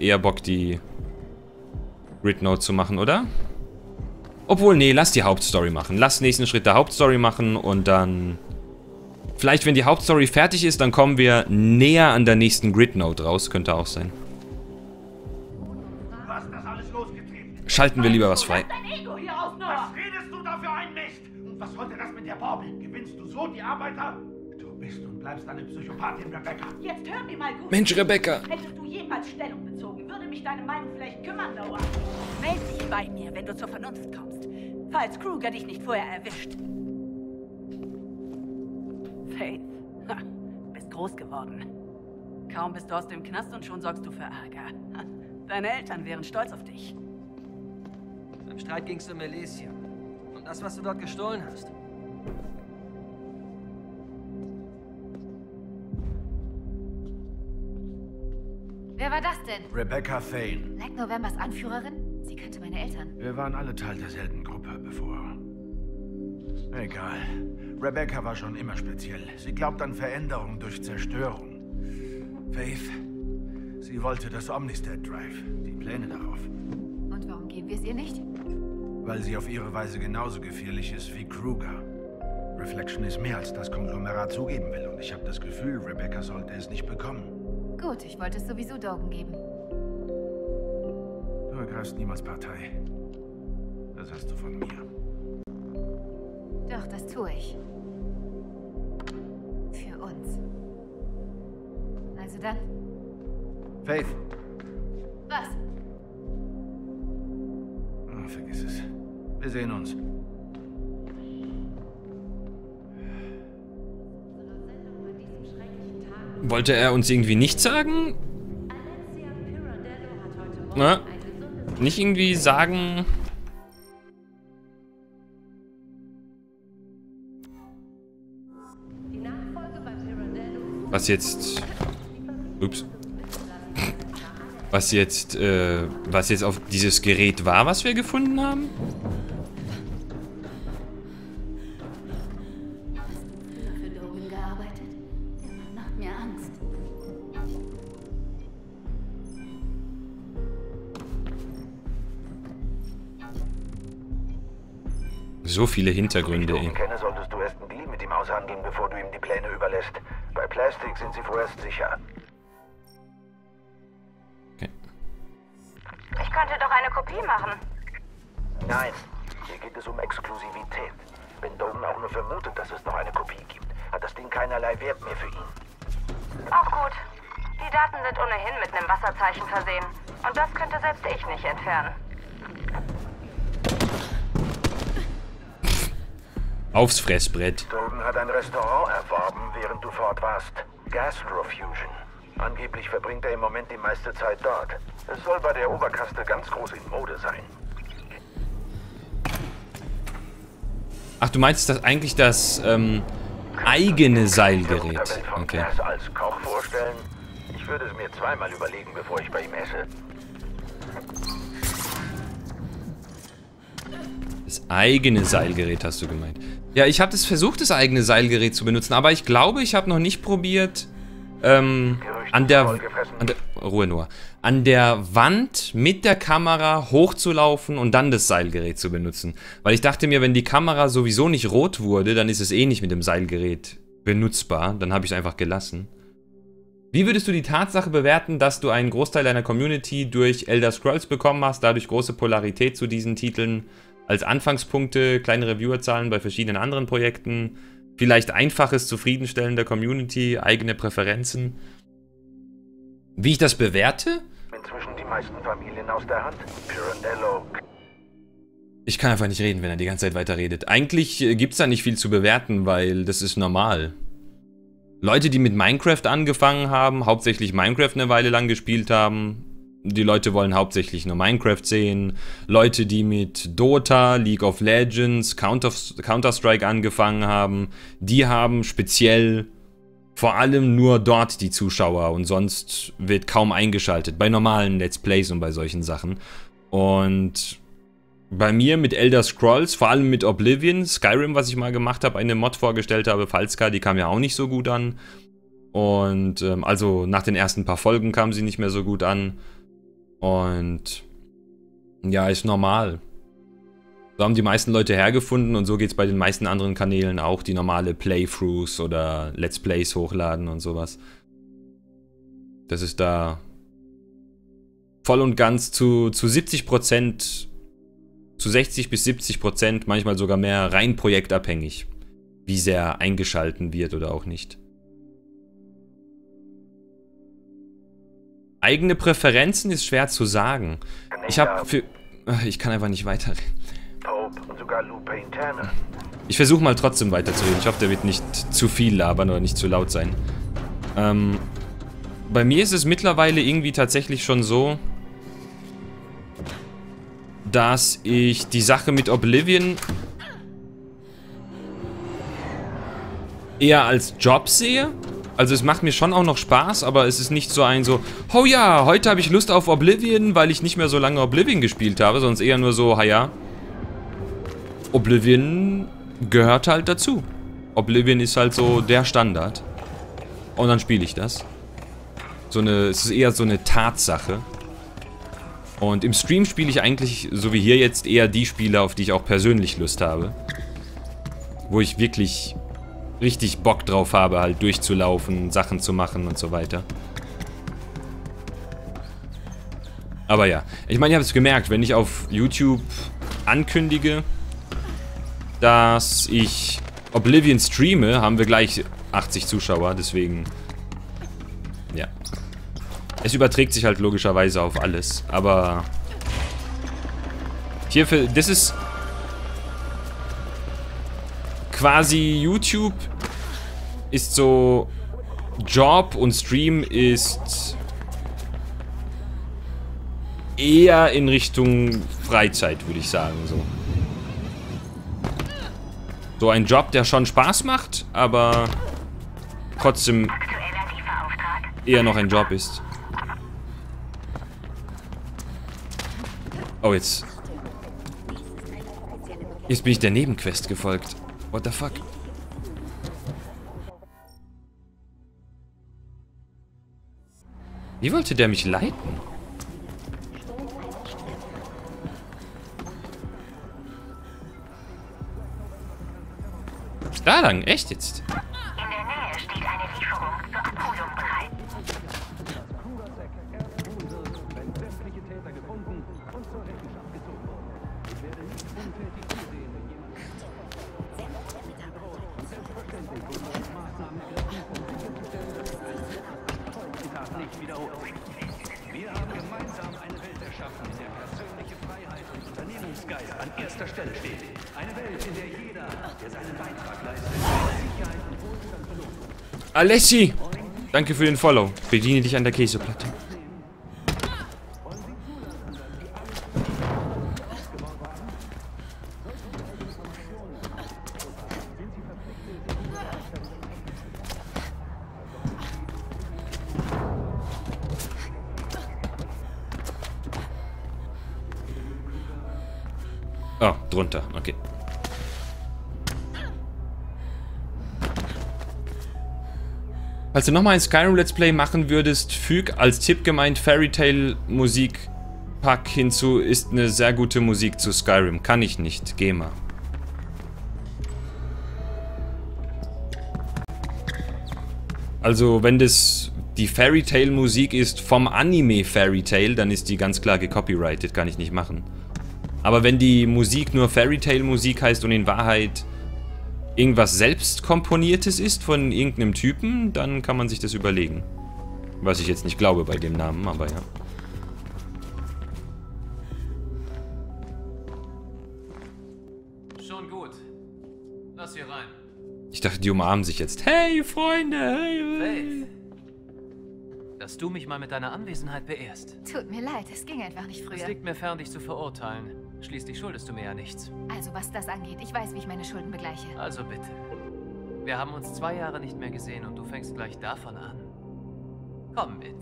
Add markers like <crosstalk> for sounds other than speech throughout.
eher Bock, die Grid Note zu machen, oder? Obwohl, nee, lass die Hauptstory machen. Lass nächsten Schritt der Hauptstory machen und dann... Vielleicht, wenn die Hauptstory fertig ist, dann kommen wir näher an der nächsten Grid Note raus. Könnte auch sein. Schalten wir lieber was frei. Was redest du da für ein Mist? Und was sollte das mit der Bobby? Gewinnst du so die Arbeiter? Du bist und bleibst eine Psychopathin, Rebecca. Jetzt hör mir mal gut. Mensch, Rebecca. Hättest du jemals Stellung bezogen, würde mich deine Meinung vielleicht kümmern, Noah. Meld dich bei mir, wenn du zur Vernunft kommst. Falls Kruger dich nicht vorher erwischt. Faith, ha, bist groß geworden. Kaum bist du aus dem Knast und schon sorgst du für Ärger. Deine Eltern wären stolz auf dich. Beim Streit ging's um Elysia. Und das, was du dort gestohlen hast. Wer war das denn? Rebecca Fane. Black Novembers Anführerin? Sie kannte meine Eltern. Wir waren alle Teil derselben Gruppe, bevor... Egal. Rebecca war schon immer speziell. Sie glaubt an Veränderung durch Zerstörung. Faith, sie wollte das Omnistat Drive, die Pläne darauf. Und warum geben wir es ihr nicht? Weil sie auf ihre Weise genauso gefährlich ist wie Kruger. Reflection ist mehr, als das Konglomerat zugeben will. Und ich habe das Gefühl, Rebecca sollte es nicht bekommen. Gut, ich wollte es sowieso Dogen geben. Du ergreifst niemals Partei. Das hast du von mir. Doch, das tue ich. Für uns. Also dann, Faith. was? Oh, vergiss es. Wir sehen uns. Wollte er uns irgendwie nichts sagen? Na? Nicht irgendwie sagen... Was jetzt... Ups. Was jetzt, äh, was jetzt auf dieses Gerät war, was wir gefunden haben? So viele Hintergründe, Wie ich kenne, solltest du erst einen Deal mit ihm aushandeln, bevor du ihm die Pläne überlässt. Bei Plastic sind sie vorerst sicher. Ich könnte doch eine Kopie machen. Nein, hier geht es um Exklusivität. Wenn Dolan auch nur vermutet, dass es noch eine Kopie gibt, hat das Ding keinerlei Wert mehr für ihn. Auch gut. Die Daten sind ohnehin mit einem Wasserzeichen versehen. Und das könnte selbst ich nicht entfernen. Aufs Fressbrett. Dolan hat ein Restaurant erworben, während du fort warst. Gastrofusion. Angeblich verbringt er im Moment die meiste Zeit dort. Es soll bei der Oberkaste ganz groß in Mode sein. Ach, du meinst das eigentlich das ähm, eigene Seilgerät? Okay. Als Koch vorstellen? Ich würde es mir zweimal überlegen, bevor ich bei ihm esse. Das eigene Seilgerät hast du gemeint. Ja, ich habe das versucht, das eigene Seilgerät zu benutzen, aber ich glaube, ich habe noch nicht probiert, ähm, an der, an der, Ruhe nur, an der Wand mit der Kamera hochzulaufen und dann das Seilgerät zu benutzen. Weil ich dachte mir, wenn die Kamera sowieso nicht rot wurde, dann ist es eh nicht mit dem Seilgerät benutzbar. Dann habe ich es einfach gelassen. Wie würdest du die Tatsache bewerten, dass du einen Großteil deiner Community durch Elder Scrolls bekommen hast, dadurch große Polarität zu diesen Titeln, als Anfangspunkte, kleine Reviewerzahlen bei verschiedenen anderen Projekten, vielleicht einfaches Zufriedenstellen der Community, eigene Präferenzen? Wie ich das bewerte? Inzwischen die meisten Familien aus der Hand. Pirandello, Ich kann einfach nicht reden, wenn er die ganze Zeit weiterredet. Eigentlich äh, gibt's da nicht viel zu bewerten, weil das ist normal. Leute, die mit Minecraft angefangen haben, hauptsächlich Minecraft eine Weile lang gespielt haben, die Leute wollen hauptsächlich nur Minecraft sehen. Leute, die mit Dota, League of Legends, Counter- Counter-Strike angefangen haben, die haben speziell vor allem nur dort die Zuschauer und sonst wird kaum eingeschaltet. Bei normalen Let's Plays und bei solchen Sachen. Und bei mir mit Elder Scrolls, vor allem mit Oblivion, Skyrim, was ich mal gemacht habe, eine Mod vorgestellt habe, Falska, die kam ja auch nicht so gut an. Und ähm, also nach den ersten paar Folgen kam sie nicht mehr so gut an. Und ja, ist normal. So haben die meisten Leute hergefunden und so geht es bei den meisten anderen Kanälen auch, die normale Playthroughs oder Let's Plays hochladen und sowas. Das ist da voll und ganz zu, zu 70%, zu 60 bis 70%, manchmal sogar mehr, rein projektabhängig, wie sehr eingeschalten wird oder auch nicht. Eigene Präferenzen ist schwer zu sagen. Ich habe für... Ich kann einfach nicht weiterreden. Ich versuche mal trotzdem weiterzureden. Ich hoffe, der wird nicht zu viel labern oder nicht zu laut sein. Ähm, bei mir ist es mittlerweile irgendwie tatsächlich schon so, dass ich die Sache mit Oblivion eher als Job sehe. Also es macht mir schon auch noch Spaß, aber es ist nicht so ein so, oh ja, heute habe ich Lust auf Oblivion, weil ich nicht mehr so lange Oblivion gespielt habe, sondern eher nur so, ha ja, Oblivion gehört halt dazu. Oblivion ist halt so der Standard. Und dann spiele ich das. So eine, es ist eher so eine Tatsache. Und im Stream spiele ich eigentlich, so wie hier jetzt, eher die Spiele, auf die ich auch persönlich Lust habe. Wo ich wirklich richtig Bock drauf habe, halt durchzulaufen, Sachen zu machen und so weiter. Aber ja, ich meine, ihr habt es gemerkt, wenn ich auf YouTube ankündige, dass ich Oblivion streame, haben wir gleich 80 Zuschauer, deswegen, ja. Es überträgt sich halt logischerweise auf alles, aber hierfür, das ist quasi YouTube ist so Job und Stream ist eher in Richtung Freizeit, würde ich sagen, so. So ein Job, der schon Spaß macht, aber trotzdem eher noch ein Job ist. Oh, jetzt. Jetzt bin ich der Nebenquest gefolgt. What the fuck? Wie wollte der mich leiten? Da lang, echt jetzt? In der Nähe steht eine Lieferung zur Abholung bereit. Alessi! Danke für den Follow. Bediene dich an der Käseplatte. Oh, drunter. Okay. Falls du nochmal ein Skyrim Let's Play machen würdest, füg als Tipp gemeint Fairy Tale Musik Pack hinzu, ist eine sehr gute Musik zu Skyrim. Kann ich nicht. Geh mal. Also, wenn das die Fairy Tale Musik ist vom Anime Fairy Tale, dann ist die ganz klar gecopyrighted. Kann ich nicht machen. Aber wenn die Musik nur Fairy Tale Musik heißt und in Wahrheit irgendwas selbst komponiertes ist von irgendeinem Typen, dann kann man sich das überlegen. Was ich jetzt nicht glaube bei dem Namen, aber ja. Schon gut. Lass hier rein. Ich dachte, die umarmen sich jetzt. Hey, Freunde, hey, hey. Dass du mich mal mit deiner Anwesenheit beehrst. Tut mir leid, es ging einfach nicht Es früher. liegt mir fern, dich zu verurteilen. Schließlich schuldest du mir ja nichts. Also was das angeht, ich weiß, wie ich meine Schulden begleiche. Also bitte. Wir haben uns zwei Jahre nicht mehr gesehen und du fängst gleich davon an. Komm mit.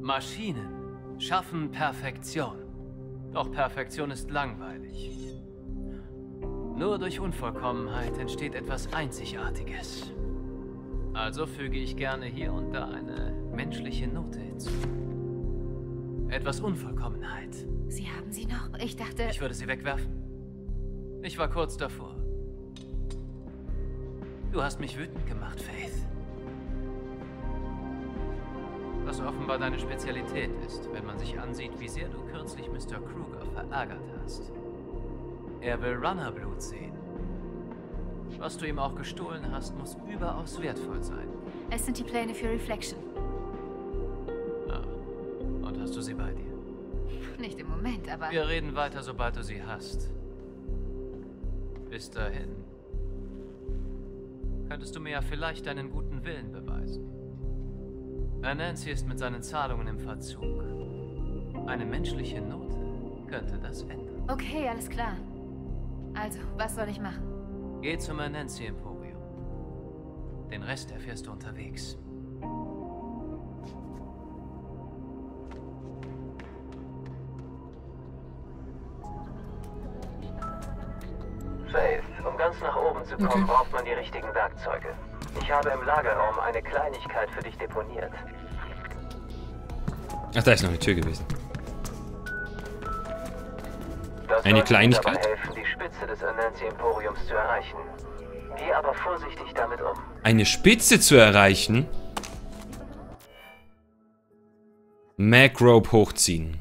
Maschinen schaffen Perfektion. Doch Perfektion ist langweilig. Nur durch Unvollkommenheit entsteht etwas Einzigartiges. Also füge ich gerne hier und da eine menschliche Note hinzu. Etwas Unvollkommenheit. Sie haben sie noch? Ich dachte... Ich würde sie wegwerfen. Ich war kurz davor. Du hast mich wütend gemacht, Faith. Was offenbar deine Spezialität ist, wenn man sich ansieht, wie sehr du kürzlich Mr. Kruger verärgert hast. Er will Runnerblut sehen. Was du ihm auch gestohlen hast, muss überaus wertvoll sein. Es sind die Pläne für Reflection. Und hast du sie bei dir? Nicht im Moment, aber... Wir reden weiter, sobald du sie hast. Bis dahin. Könntest du mir ja vielleicht deinen guten Willen beweisen. Nancy ist mit seinen Zahlungen im Verzug. Eine menschliche Note könnte das ändern. Okay, alles klar. Also, was soll ich machen? Geh zum Nancy Emporium. Den Rest erfährst du unterwegs. Faith, um ganz nach oben zu kommen, braucht man die richtigen Werkzeuge. Ich habe im Lagerraum eine Kleinigkeit für dich deponiert. Ach, da ist noch eine Tür gewesen. Das Eine Kleinigkeit? helfen, die Spitze des Anansi Emporiums zu erreichen. Geh aber vorsichtig damit um. Eine Spitze zu erreichen? Macrope hochziehen.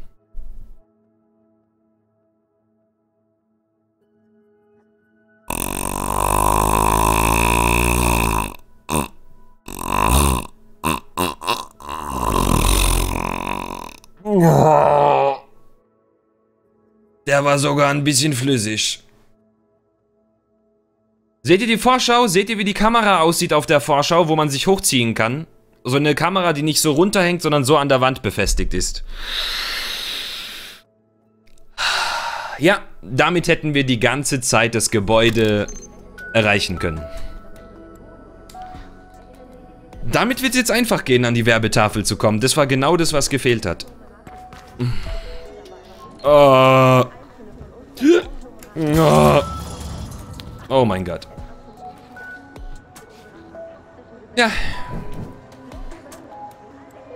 Der war sogar ein bisschen flüssig. Seht ihr die Vorschau? Seht ihr, wie die Kamera aussieht auf der Vorschau, wo man sich hochziehen kann? So eine Kamera, die nicht so runterhängt, sondern so an der Wand befestigt ist. Ja, damit hätten wir die ganze Zeit das Gebäude erreichen können. Damit wird es jetzt einfach gehen, an die Werbetafel zu kommen. Das war genau das, was gefehlt hat. Oh. Oh. Mein Gott. Ja.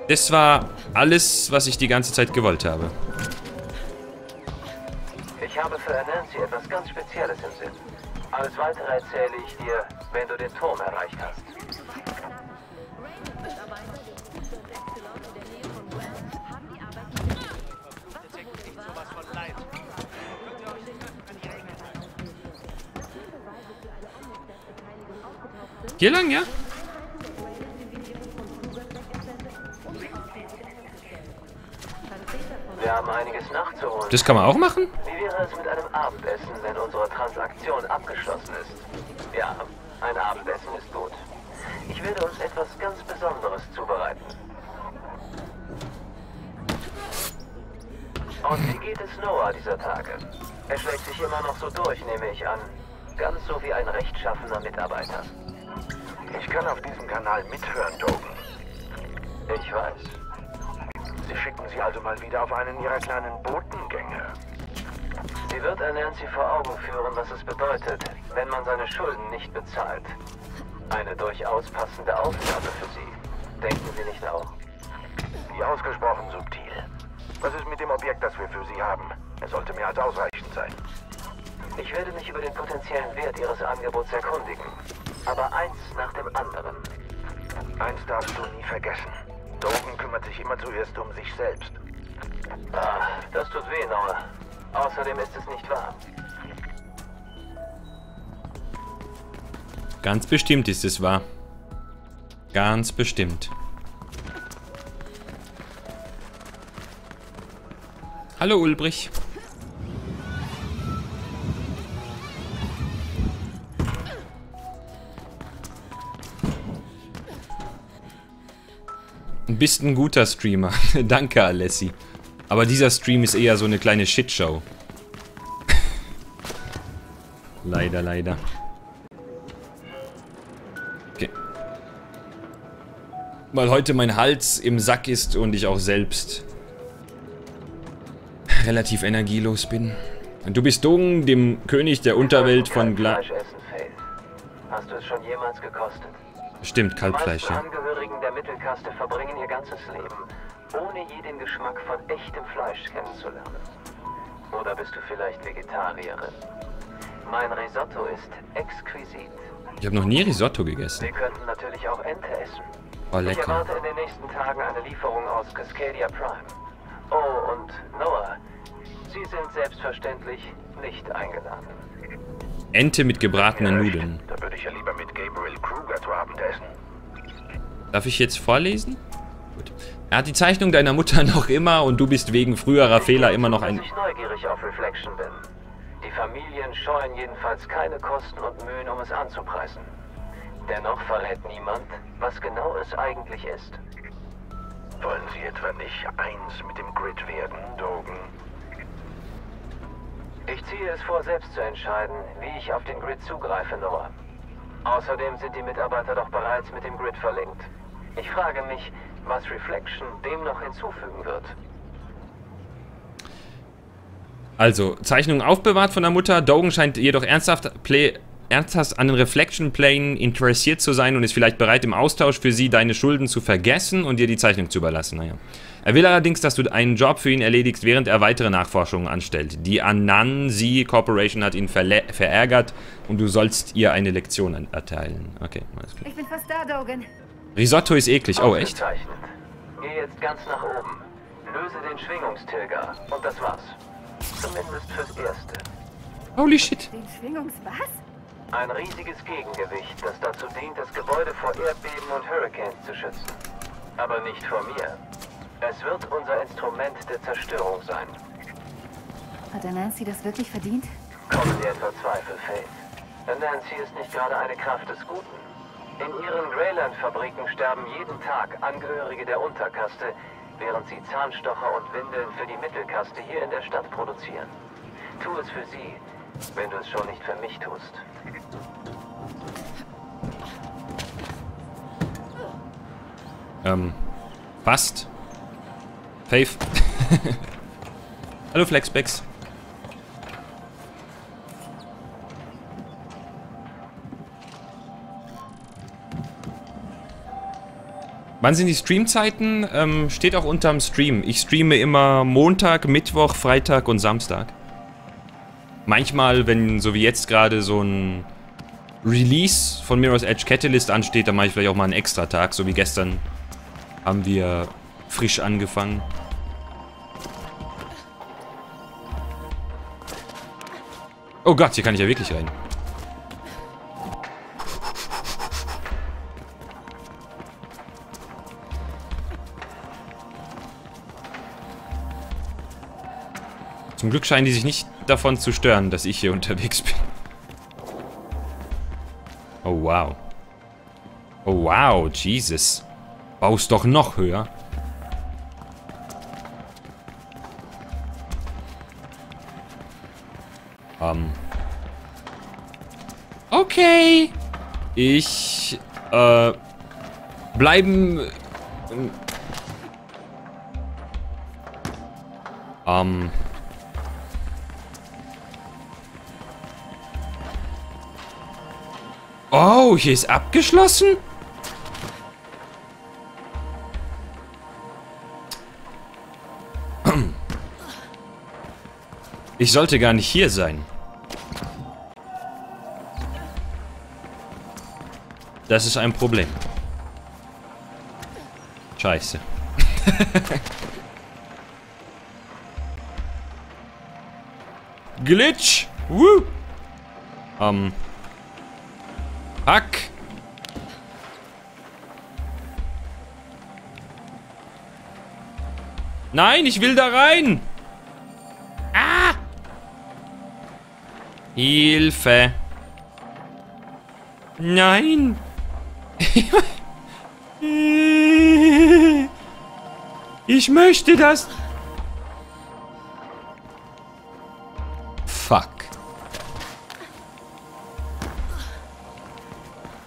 Das war alles, was ich die ganze Zeit gewollt habe. Ich habe für Anansi etwas ganz Spezielles im Sinn. Alles weitere erzähle ich dir, wenn du den Turm erreicht hast. Hier lang, ja? Wir haben einiges nachzuholen. Das kann man auch machen? Wie wäre es mit einem Abendessen, wenn unsere Transaktion abgeschlossen ist? Ja, ein Abendessen ist gut. Ich werde uns etwas ganz Besonderes zubereiten. Und wie geht es Noah dieser Tage? Er schlägt sich immer noch so durch, nehme ich an. Ganz so wie ein rechtschaffener Mitarbeiter. Ich kann auf diesem Kanal mithören, Dogen. Ich weiß. Sie schicken sie also mal wieder auf einen ihrer kleinen Botengänge. Sie wird Nancy vor Augen führen, was es bedeutet, wenn man seine Schulden nicht bezahlt. Eine durchaus passende Aufgabe für Sie. Denken Sie nicht auch? Wie ausgesprochen subtil. Was ist mit dem Objekt, das wir für Sie haben? Es sollte mehr als ausreichend sein. Ich werde mich über den potenziellen Wert Ihres Angebots erkundigen. Aber eins nach dem anderen. Eins darfst du nie vergessen. Dogen kümmert sich immer zuerst um sich selbst. Ah, das tut weh, Noah. Außerdem ist es nicht wahr. Ganz bestimmt ist es wahr. Ganz bestimmt. Hallo Ulbrich. Bist ein guter Streamer. <laughs> Danke, Alessi. Aber dieser Stream ist eher so eine kleine Shitshow. <laughs> leider, leider. Okay. Weil heute mein Hals im Sack ist und ich auch selbst <laughs> relativ energielos bin. Und du bist Dogen, dem König der Unterwelt von Gla... Hast du es schon jemals gekostet? Stimmt, Kalbfleisch, ja. Angehörigen der Mittelkaste verbringen ihr ganzes Leben, ohne je den Geschmack von echtem Fleisch kennenzulernen. Oder bist du vielleicht Vegetarierin? Mein Risotto ist exquisit. Ich habe noch nie Risotto gegessen. Wir könnten natürlich auch Ente essen. Oh, Ich lecker. erwarte in den nächsten Tagen eine Lieferung aus Cascadia Prime. Oh, und Noah, Sie sind selbstverständlich nicht eingeladen. Ente mit gebratenen Nudeln. Würde ich ja lieber mit Gabriel Kruger zu Abend essen. Darf ich jetzt vorlesen? Gut. Er hat die Zeichnung deiner Mutter <laughs> noch immer und du bist wegen früherer Fehler immer noch ein... Dass ich neugierig auf Reflection bin. Die Familien scheuen jedenfalls keine Kosten und Mühen, um es anzupreisen. Dennoch verrät niemand, was genau es eigentlich ist. Wollen Sie etwa nicht eins mit dem Grid werden, Dogen? Ich ziehe es vor, selbst zu entscheiden, wie ich auf den Grid zugreife, Noah. Außerdem sind die Mitarbeiter doch bereits mit dem Grid verlinkt. Ich frage mich, was Reflection dem noch hinzufügen wird. Also, Zeichnung aufbewahrt von der Mutter. Dogen scheint jedoch ernsthaft, play, ernsthaft an den Reflection Plane interessiert zu sein und ist vielleicht bereit, im Austausch für sie deine Schulden zu vergessen und dir die Zeichnung zu überlassen. Naja. Er will allerdings, dass du einen Job für ihn erledigst, während er weitere Nachforschungen anstellt. Die Anansi Corporation hat ihn verle- verärgert und du sollst ihr eine Lektion erteilen. Okay, alles klar. Ich bin fast da, Dogan. Risotto ist eklig. Oh, echt? Geh jetzt ganz nach oben. Löse den Schwingungstilger. Und das war's. Zumindest fürs Erste. Holy shit. Den Schwingungs... Was? Ein riesiges Gegengewicht, das dazu dient, das Gebäude vor Erdbeben und Hurricanes zu schützen. Aber nicht vor mir. Es wird unser Instrument der Zerstörung sein. Hat der Nancy das wirklich verdient? Kommen dir etwa Zweifel, Faith? Nancy ist nicht gerade eine Kraft des Guten. In ihren Greyland-Fabriken sterben jeden Tag Angehörige der Unterkaste, während sie Zahnstocher und Windeln für die Mittelkaste hier in der Stadt produzieren. Tu es für sie, wenn du es schon nicht für mich tust. Ähm, fast. Faith. <laughs> Hallo Flexbex. Wann sind die Streamzeiten? Ähm, steht auch unterm Stream. Ich streame immer Montag, Mittwoch, Freitag und Samstag. Manchmal, wenn so wie jetzt gerade so ein Release von Mirror's Edge Catalyst ansteht, dann mache ich vielleicht auch mal einen extra Tag, so wie gestern haben wir frisch angefangen. Oh Gott, hier kann ich ja wirklich rein. Zum Glück scheinen die sich nicht davon zu stören, dass ich hier <laughs> unterwegs bin. Oh wow. Oh wow, Jesus. Baust doch noch höher. Ähm. Okay. Ich, äh, bleiben... ähm, Oh, hier ist abgeschlossen? Ich sollte gar nicht hier sein. Das ist ein Problem. Scheiße. <laughs> Glitch! Woo! Ähm. Hack! Nein, ich will da rein! Ah! Hilfe! Nein! <laughs> Ich möchte das.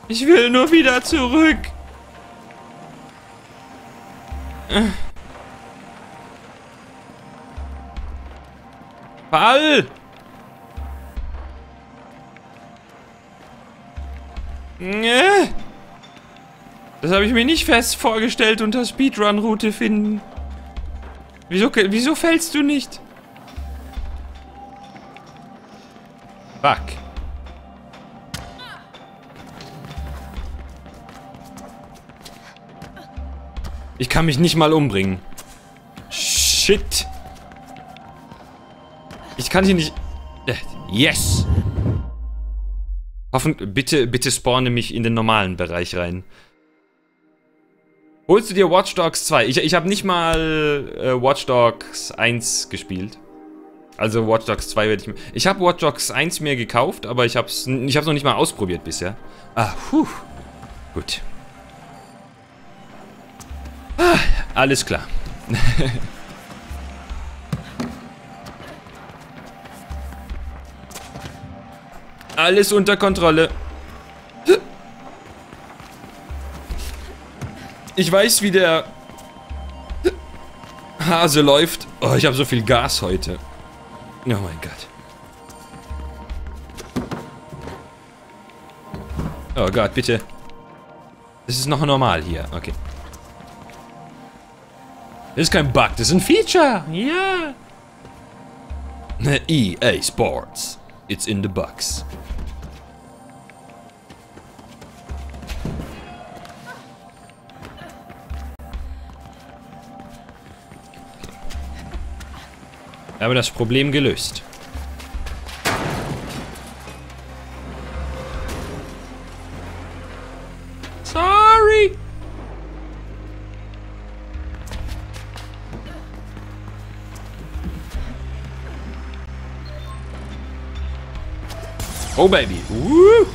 Ich will nur wieder zurück. Fall! Nee. Das habe ich mir nicht fest vorgestellt unter Speedrun-Route finden. Wieso, wieso fällst du nicht? Fuck. Kann mich nicht mal umbringen. Shit. Ich kann hier nicht... Äh, yes. Hoffen, bitte, bitte spawne mich in den normalen Bereich rein. Holst du dir Watch Dogs 2? Ich, ich habe nicht mal äh, Watch Dogs 1 gespielt. Also Watch Dogs 2 werde ich mir... Ich habe Watch Dogs 1 mir gekauft, aber ich habe es ich noch nicht mal ausprobiert bisher. Ah, puh. Gut. Alles klar. <laughs> alles unter Kontrolle. Ich weiß, wie der Hase läuft. Oh, ich habe so viel Gas heute. Oh mein Gott. Oh Gott, bitte. Das ist noch normal hier. Okay. Das ist kein Bug, das ist ein Feature. Ja. EA Sports. It's in the box. Aber das Problem gelöst. Oh, Baby. Woo.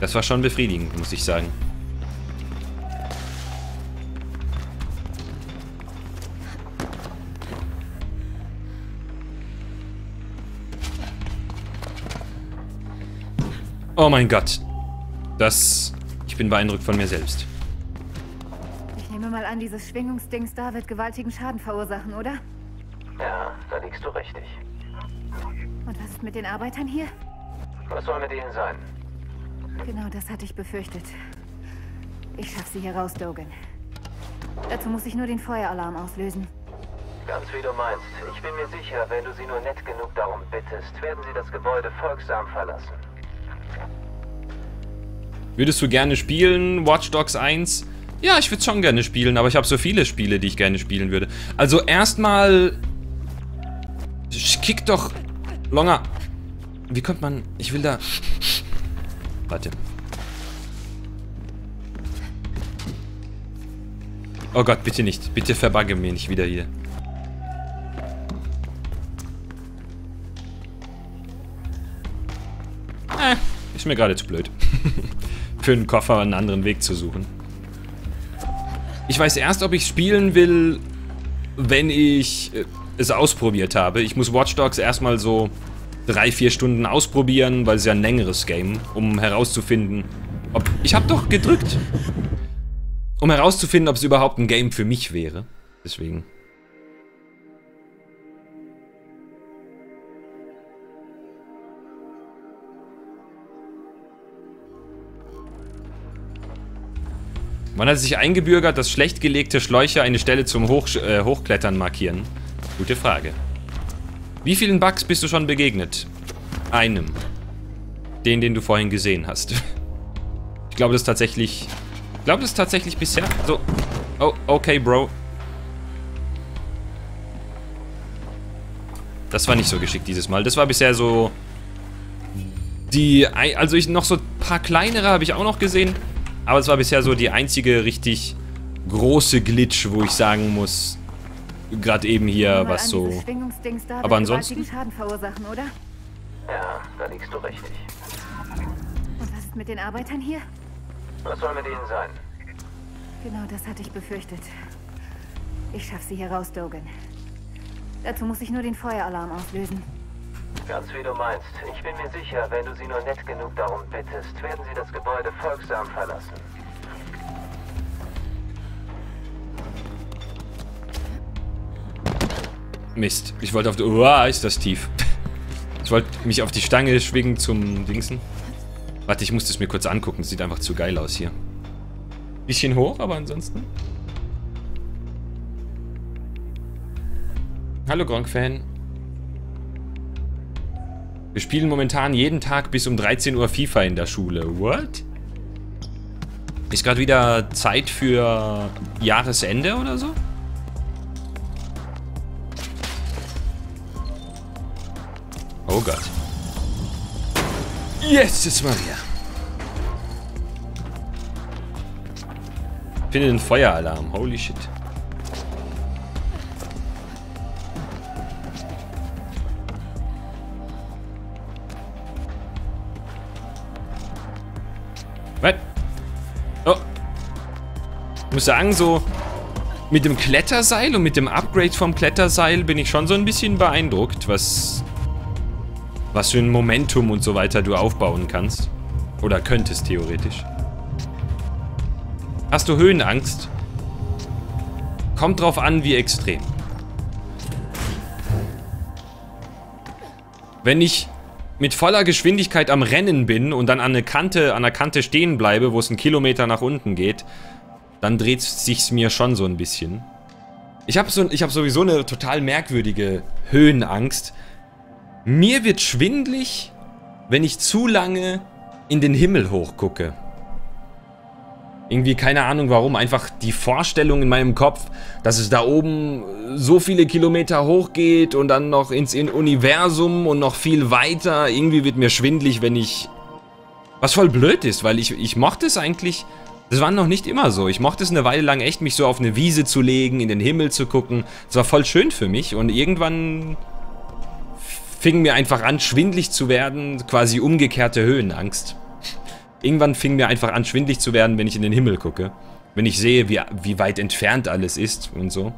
Das war schon befriedigend, muss ich sagen. Oh mein Gott. Das... Ich bin beeindruckt von mir selbst. Ich nehme mal an, dieses Schwingungsdings da wird gewaltigen Schaden verursachen, oder? Ja, da liegst du richtig. Und was ist mit den Arbeitern hier? Was soll mit ihnen sein? Genau das hatte ich befürchtet. Ich schaff sie hier raus, Dogan. Dazu muss ich nur den Feueralarm auslösen. Ganz wie du meinst. Ich bin mir sicher, wenn du sie nur nett genug darum bittest, werden sie das Gebäude folgsam verlassen. Würdest du gerne spielen, Watch Dogs 1? Ja, ich würde schon gerne spielen, aber ich habe so viele Spiele, die ich gerne spielen würde. Also erstmal... Kick doch... Longer. Wie kommt man... Ich will da... Warte. Oh Gott, bitte nicht. Bitte verbugge mir nicht wieder hier. Äh, ist mir gerade zu blöd. <laughs> Für einen Koffer einen anderen Weg zu suchen. Ich weiß erst, ob ich spielen will, wenn ich äh, es ausprobiert habe. Ich muss Watch Dogs erstmal so drei, vier Stunden ausprobieren, weil es ja ein längeres Game, um herauszufinden, ob... Ich habe doch gedrückt! Um herauszufinden, ob es überhaupt ein Game für mich wäre. Deswegen... Man hat sich eingebürgert, dass schlecht gelegte Schläuche eine Stelle zum Hoch, äh, Hochklettern markieren? Gute Frage. Wie vielen Bugs bist du schon begegnet? Einem. Den, den du vorhin gesehen hast. <laughs> Ich glaube, das ist tatsächlich... Ich glaube, das ist tatsächlich bisher... So. Oh, okay, Bro. Das war nicht so geschickt dieses Mal. Das war bisher so... Die... Also ich noch so ein paar kleinere habe ich auch noch gesehen. Aber es war bisher so die einzige richtig große Glitch, wo ich sagen muss, gerade eben hier, was so... Aber ansonsten... Schaden verursachen, oder? Ja, da liegst du richtig. Und was ist mit den Arbeitern hier? Was soll mit ihnen sein? Genau das hatte ich befürchtet. Ich schaff sie hier raus, Dogan. Dazu muss ich nur den Feueralarm auslösen. Ganz wie du meinst. Ich bin mir sicher, wenn du sie nur nett genug darum bittest, werden sie das Gebäude folgsam verlassen. Mist. Ich wollte auf die... Uah, ist das tief. Ich wollte mich auf die Stange schwingen zum Dingsen. Warte, ich muss das mir kurz angucken. Das sieht einfach zu geil aus hier. Bisschen hoch, aber ansonsten. Hallo Gronk-Fan. Wir spielen momentan jeden Tag bis um 13 Uhr FIFA in der Schule. What? Ist gerade wieder Zeit für Jahresende oder so? Oh Gott. Jetzt ist Maria. Finde den Feueralarm. Holy shit. Was? Oh. Ich muss sagen, so mit dem Kletterseil und mit dem Upgrade vom Kletterseil bin ich schon so ein bisschen beeindruckt, was, was für ein Momentum und so weiter du aufbauen kannst. Oder könntest, theoretisch. Hast du Höhenangst? Kommt drauf an, wie extrem. Wenn ich mit voller Geschwindigkeit am Rennen bin und dann an, eine Kante, an der Kante stehen bleibe, wo es einen Kilometer nach unten geht, dann dreht sich's mir schon so ein bisschen. Ich habe so, hab sowieso eine total merkwürdige Höhenangst. Mir wird schwindlig, wenn ich zu lange in den Himmel hochgucke. Irgendwie keine Ahnung warum, einfach die Vorstellung in meinem Kopf, dass es da oben so viele Kilometer hochgeht und dann noch ins Universum und noch viel weiter. Irgendwie wird mir schwindlig, wenn ich... Was voll blöd ist, weil ich, ich mochte es eigentlich... Das war noch nicht immer so. Ich mochte es eine Weile lang echt, mich so auf eine Wiese zu legen, in den Himmel zu gucken. Das war voll schön für mich und irgendwann fing mir einfach an, schwindlig zu werden, quasi umgekehrte Höhenangst. Irgendwann fing mir einfach an, schwindlig zu werden, wenn ich in den Himmel gucke. Wenn ich sehe, wie, wie weit entfernt alles ist und so.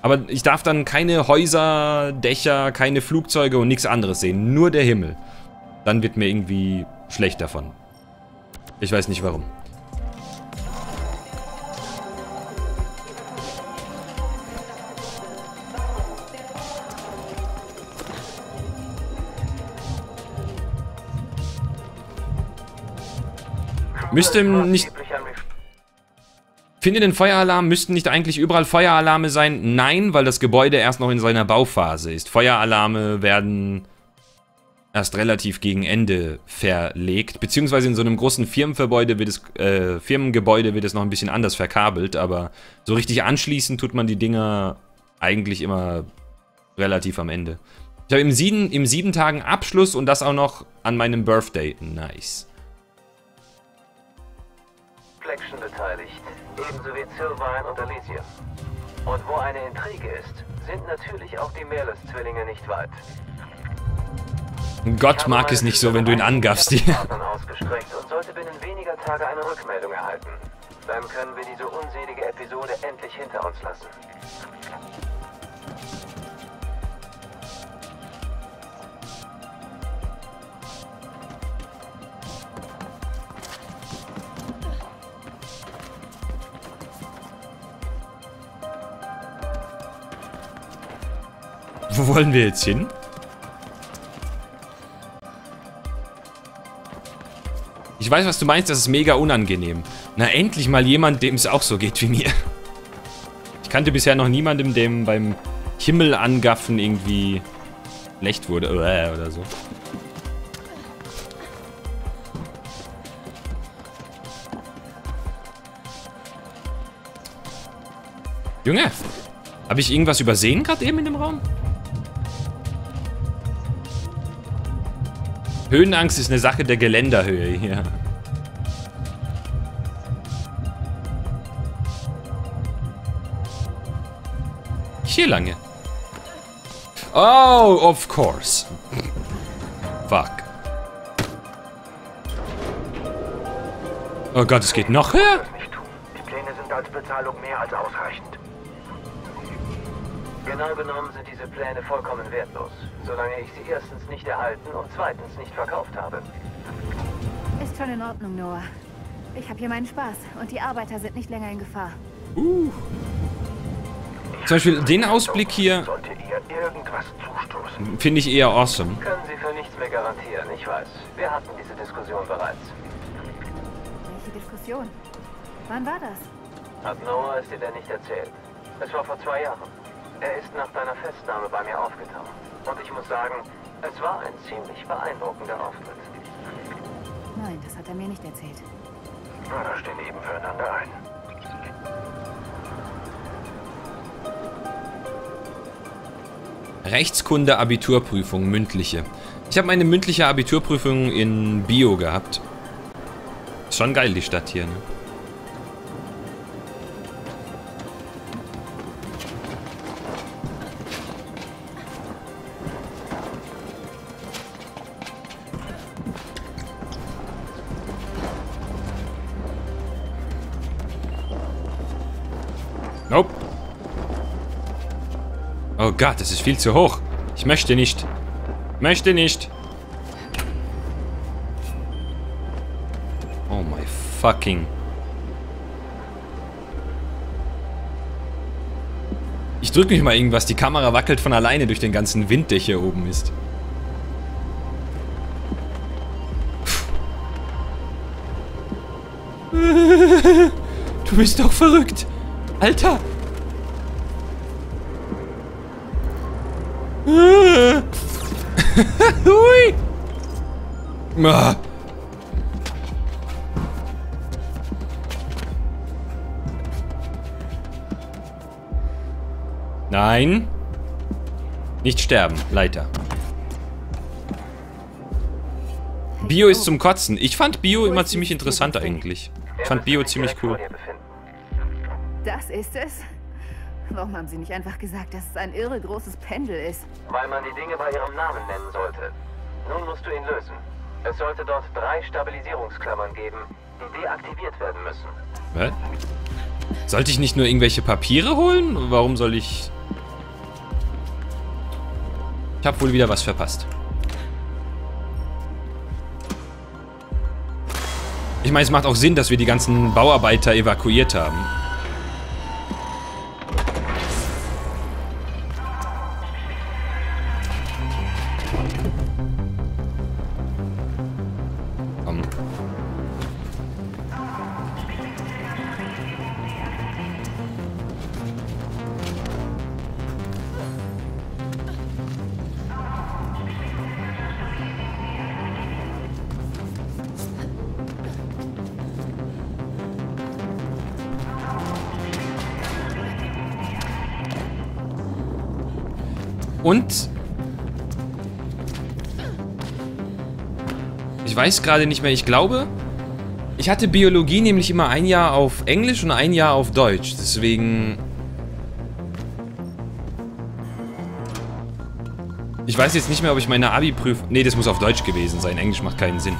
Aber ich darf dann keine Häuser, Dächer, keine Flugzeuge und nichts anderes sehen. Nur der Himmel. Dann wird mir irgendwie schlecht davon. Ich weiß nicht warum. Müsste nicht... Finde den Feueralarm, müssten nicht eigentlich überall Feueralarme sein? Nein, weil das Gebäude erst noch in seiner Bauphase ist. Feueralarme werden erst relativ gegen Ende verlegt. Beziehungsweise in so einem großen Firmengebäude wird es, äh, Firmengebäude wird es noch ein bisschen anders verkabelt, aber so richtig anschließen tut man die Dinger eigentlich immer relativ am Ende. Ich habe im sieben, im sieben Tagen Abschluss und das auch noch an meinem Birthday. Nice. Flexion beteiligt, ebenso wie Sylvain und Elysium. Und wo eine Intrige ist, sind natürlich auch die Meeres-Zwillinge nicht weit. Gott mag es nicht so, wenn du ihn angaffst. <laughs> ausgestreckt und sollte binnen weniger Tage eine Rückmeldung erhalten. Dann können wir diese unselige Episode endlich hinter uns lassen. Wo wollen wir jetzt hin? Ich weiß, was du meinst, das ist mega unangenehm. Na, endlich mal jemand, dem es auch so geht wie mir. Ich kannte bisher noch niemanden, dem beim Himmel angaffen irgendwie schlecht wurde äh, oder so. Junge, habe ich irgendwas übersehen gerade eben in dem Raum? Höhenangst ist eine Sache der Geländerhöhe hier. Hier lange. Oh, of course. Fuck. Oh Gott, es geht noch höher? Die Pläne sind als Bezahlung mehr als ausreichend. Genau genommen sind diese Pläne vollkommen wertlos, solange ich sie erstens nicht erhalten und zweitens nicht verkauft habe. Ist schon in Ordnung, Noah. Ich habe hier meinen Spaß und die Arbeiter sind nicht länger in Gefahr. Uh. Zum Beispiel den Ausblick hier. Sollte ihr dir irgendwas zustoßen? Finde ich eher awesome. Können Sie für nichts mehr garantieren, ich weiß. Wir hatten diese Diskussion bereits. Welche Diskussion? Wann war das? Hat Noah es dir denn nicht erzählt? Es war vor zwei Jahren. Er ist nach deiner Festnahme bei mir aufgetaucht. Und ich muss sagen, es war ein ziemlich beeindruckender Auftritt. Nein, das hat er mir nicht erzählt. Na, da stehen eben füreinander ein. Rechtskunde Abiturprüfung, mündliche. Ich habe meine mündliche Abiturprüfung in Bio gehabt. Ist schon geil, die Stadt hier, ne? Oh Gott, das ist viel zu hoch. Ich möchte nicht. Möchte nicht. Oh my fucking. Ich drück mich mal irgendwas. Die Kamera wackelt von alleine durch den ganzen Wind, der hier oben ist. <laughs> Du bist doch verrückt. Alter. <laughs> Hui. Ah. Nein. Nicht sterben, Leiter. Bio ist zum Kotzen. Ich fand Bio immer ziemlich interessant eigentlich. Ich fand Bio ziemlich cool. Das ist es? Warum haben Sie nicht einfach gesagt, dass es ein irre großes Pendel ist? Weil man die Dinge bei ihrem Namen nennen sollte. Nun musst du ihn lösen. Es sollte dort drei Stabilisierungsklammern geben, die deaktiviert werden müssen. Was? Sollte ich nicht nur irgendwelche Papiere holen? Warum soll ich... Ich habe wohl wieder was verpasst. Ich meine, es macht auch Sinn, dass wir die ganzen Bauarbeiter evakuiert haben. Und ich weiß gerade nicht mehr, ich glaube, ich hatte Biologie nämlich immer ein Jahr auf Englisch und ein Jahr auf Deutsch. Deswegen... Ich weiß jetzt nicht mehr, ob ich meine Abi-Prüfung... Nee, das muss auf Deutsch gewesen sein. Englisch macht keinen Sinn.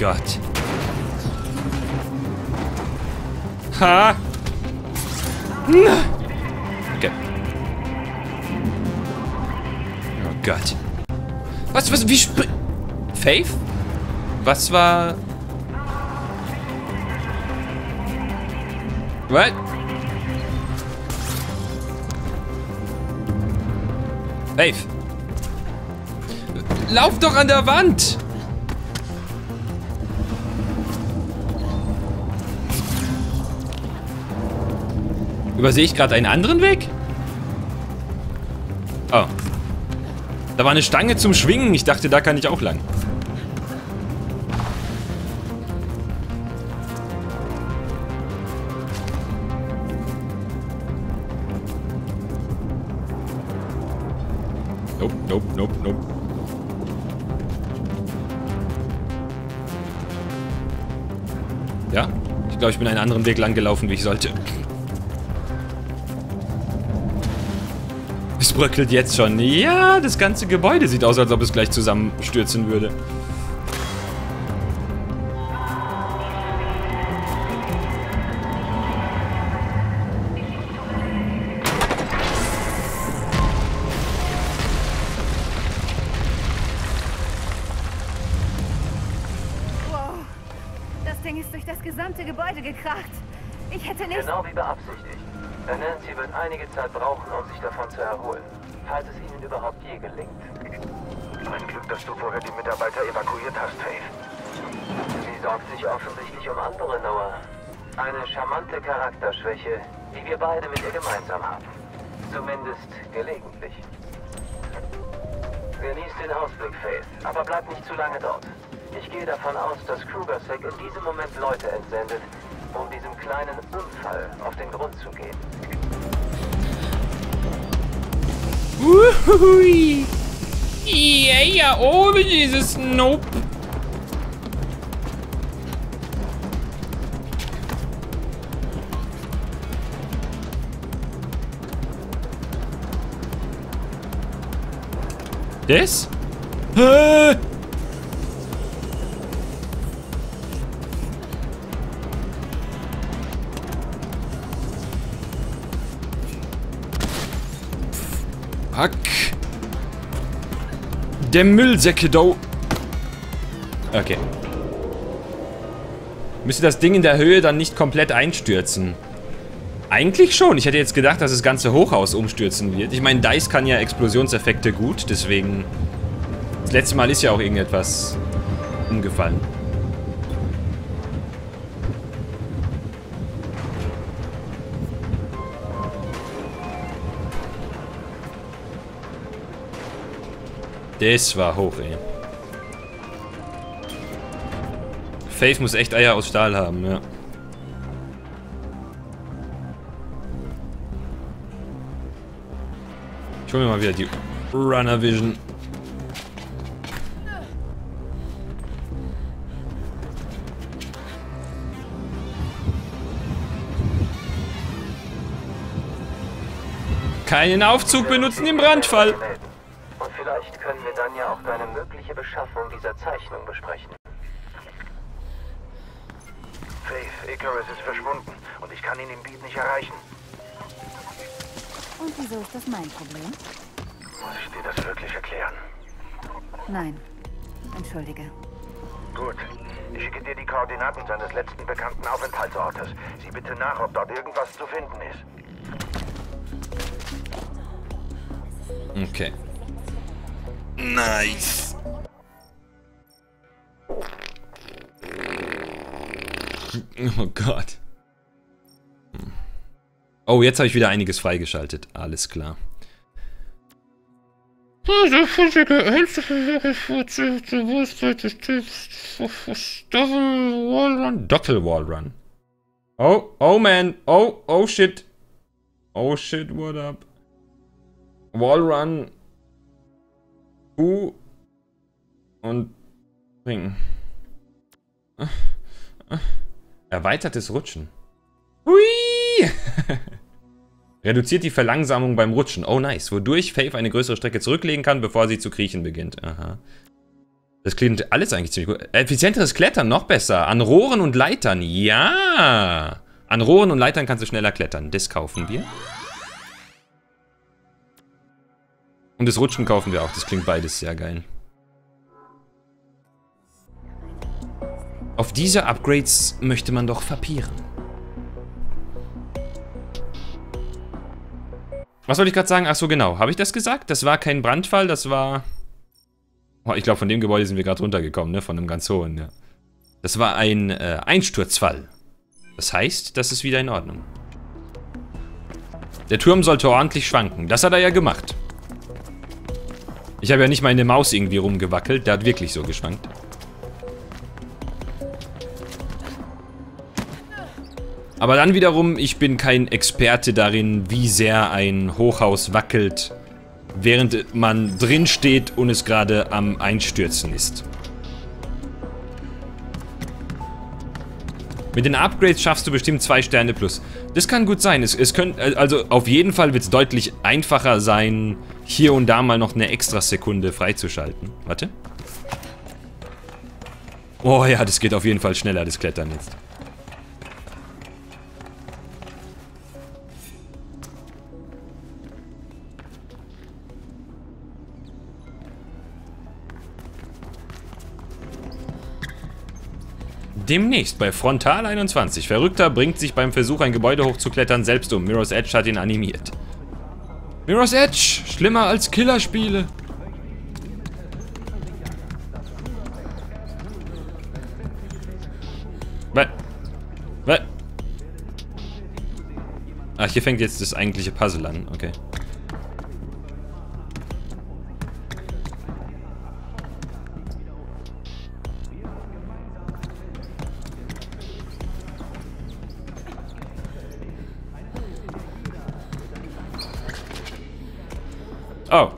Gott. Ha! Okay. Oh Gott. Was, was, wie spr... Faith? Was war... What? Faith. Lauf doch an der Wand! Übersehe ich gerade einen anderen Weg? Oh. Da war eine Stange zum Schwingen. Ich dachte, da kann ich auch lang. Nope, nope, nope, nope. Ja, ich glaube, ich bin einen anderen Weg lang gelaufen, wie ich sollte. Bröckelt jetzt schon. Ja, das ganze Gebäude sieht aus, als ob es gleich zusammenstürzen würde. Charmante Charakterschwäche, die wir beide mit ihr gemeinsam haben. Zumindest gelegentlich. Genieß den Ausblick, Faith, aber bleib nicht zu lange dort. Ich gehe davon aus, dass Krugersek in diesem Moment Leute entsendet, um diesem kleinen Unfall auf den Grund zu gehen. Uhui. Yeah, ja, oh, dieses Nope. Das? Hä? Fuck. Der Müllsäcke da. Okay. Müsste das Ding in der Höhe dann nicht komplett einstürzen? Eigentlich schon. Ich hätte jetzt gedacht, dass das ganze Hochhaus umstürzen wird. Ich meine, DICE kann ja Explosionseffekte gut, deswegen... Das letzte Mal ist ja auch irgendetwas umgefallen. Das war hoch, ey. Faith muss echt Eier aus Stahl haben, ja. Ich hol mir mal wieder die Runner Vision. Keinen Aufzug benutzen im Brandfall. Und vielleicht können wir dann ja auch deine mögliche Beschaffung dieser Zeichnung besprechen. Faith, Icarus ist verschwunden und ich kann ihn im Beat nicht erreichen. Und wieso ist das mein Problem? Muss ich dir das wirklich erklären? Nein. Entschuldige. Gut. Ich schicke dir die Koordinaten seines letzten bekannten Aufenthaltsortes. Sieh bitte nach, ob dort irgendwas zu finden ist. Okay. Nice. Oh Gott. Oh, jetzt habe ich wieder einiges freigeschaltet. Alles klar. Doppelwallrun. Oh, oh man. Oh, oh shit. Oh shit, what up? Wallrun. U. Und bringen. Erweitertes Rutschen. Hui! <laughs> Reduziert die Verlangsamung beim Rutschen. Oh, nice. Wodurch Faith eine größere Strecke zurücklegen kann, bevor sie zu kriechen beginnt. Aha. Das klingt alles eigentlich ziemlich gut. Effizienteres Klettern, noch besser. An Rohren und Leitern. Ja. An Rohren und Leitern kannst du schneller klettern. Das kaufen wir. Und das Rutschen kaufen wir auch. Das klingt beides sehr geil. Auf diese Upgrades möchte man doch verpieren. Was wollte ich gerade sagen? Ach so, genau. Habe ich das gesagt? Das war kein Brandfall, das war... Oh, ich glaube, von dem Gebäude sind wir gerade runtergekommen, ne? Von einem ganz hohen, ja. Das war ein äh, Einsturzfall. Das heißt, das ist wieder in Ordnung. Der Turm sollte ordentlich schwanken. Das hat er ja gemacht. Ich habe ja nicht meine Maus irgendwie rumgewackelt. Der hat wirklich so geschwankt. Aber dann wiederum, ich bin kein Experte darin, wie sehr ein Hochhaus wackelt, während man drin steht und es gerade am Einstürzen ist. Mit den Upgrades schaffst du bestimmt zwei Sterne plus. Das kann gut sein. Es, es könnt, also auf jeden Fall wird es deutlich einfacher sein, hier und da mal noch eine extra Sekunde freizuschalten. Warte. Oh ja, das geht auf jeden Fall schneller, das Klettern jetzt. Demnächst bei Frontal 21. Verrückter bringt sich beim Versuch, ein Gebäude hochzuklettern, selbst um. Mirror's Edge hat ihn animiert. Mirror's Edge, schlimmer als Killerspiele. Was? Was? Ach, hier fängt jetzt das eigentliche Puzzle an. Okay. Oh.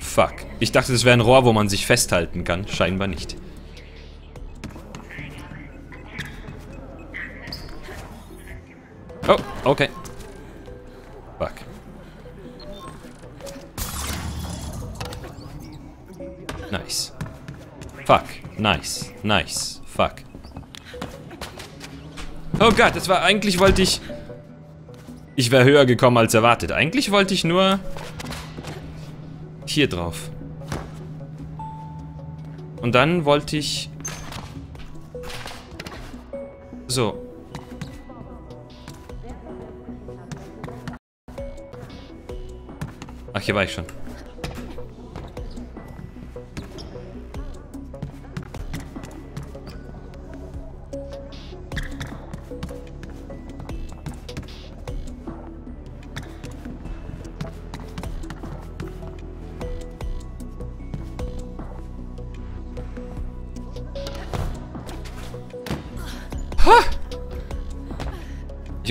Fuck. Ich dachte, das wäre ein Rohr, wo man sich festhalten kann. Scheinbar nicht. Oh, okay. Fuck. Nice. Fuck. Nice. Nice. Fuck. Oh Gott, das war... Eigentlich wollte ich... Ich wäre höher gekommen als erwartet. Eigentlich wollte ich nur... Hier drauf. Und dann wollte ich... So. Ach, hier war ich schon.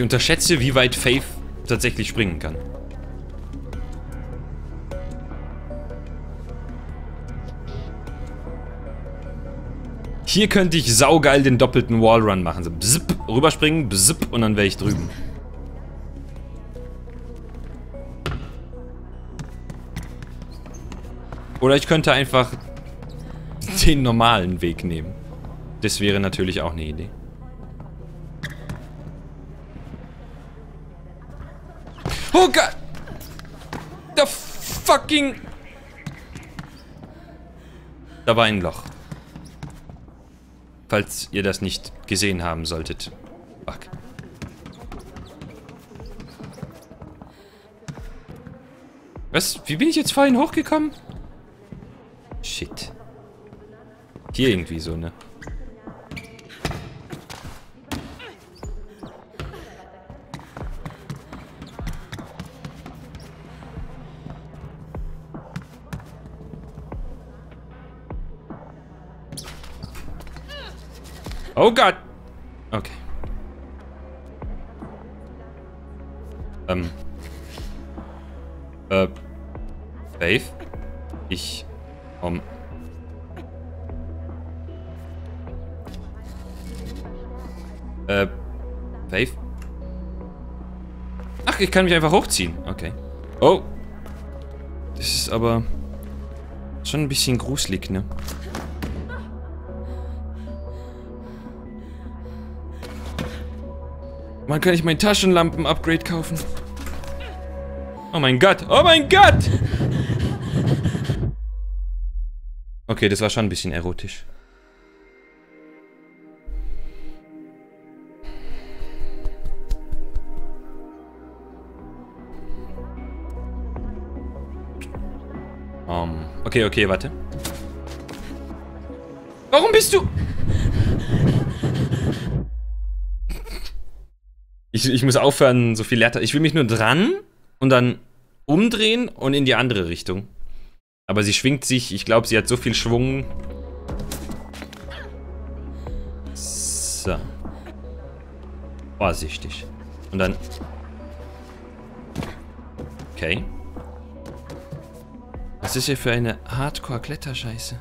Ich unterschätze, wie weit Faith tatsächlich springen kann. Hier könnte ich saugeil den doppelten Wallrun machen. So bzipp, rüberspringen, bzipp und dann wäre ich drüben. Oder ich könnte einfach den normalen Weg nehmen. Das wäre natürlich auch eine Idee. Oh Gott! The fucking... Da war ein Loch. Falls ihr das nicht gesehen haben solltet. Fuck. Was? Wie bin ich jetzt vorhin hochgekommen? Shit. Hier irgendwie so, ne? Oh Gott! Okay. Ähm. Äh. Faith? Ich. Um. Äh. Faith? Ach, ich kann mich einfach hochziehen. Okay. Oh. Das ist aber schon ein bisschen gruselig, ne? Wann kann ich mein Taschenlampen-Upgrade kaufen? Oh mein Gott! Oh mein Gott! Okay, das war schon ein bisschen erotisch. Um, okay, okay, warte. Warum bist du... Ich, ich muss aufhören, so viel Leertaste. Ich will mich nur dran und dann umdrehen und in die andere Richtung. Aber sie schwingt sich. Ich glaube, sie hat so viel Schwung. So. Vorsichtig. Und dann... Okay. Was ist hier für eine Hardcore-Kletterscheiße?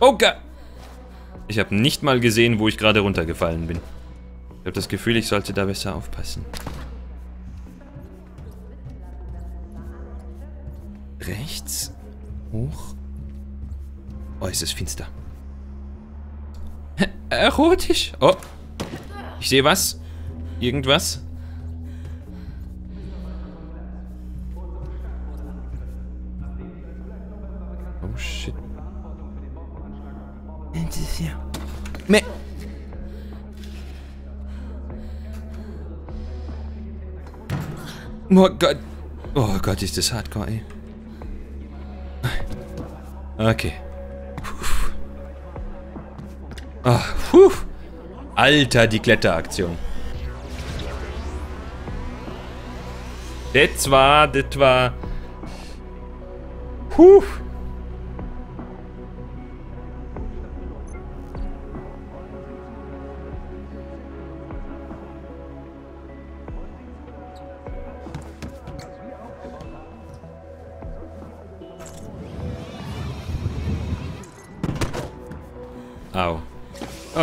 Oh Gott! Ich habe nicht mal gesehen, wo ich gerade runtergefallen bin. Ich habe das Gefühl, ich sollte da besser aufpassen. Rechts. Hoch. Oh, es ist finster. Erotisch. Oh. Ich sehe was. Irgendwas. Meh. Oh Gott. Oh Gott, ist das hardcore, ey. Okay. Puh. Ah, puh. Alter, die Kletteraktion. Das war, das war... Puh.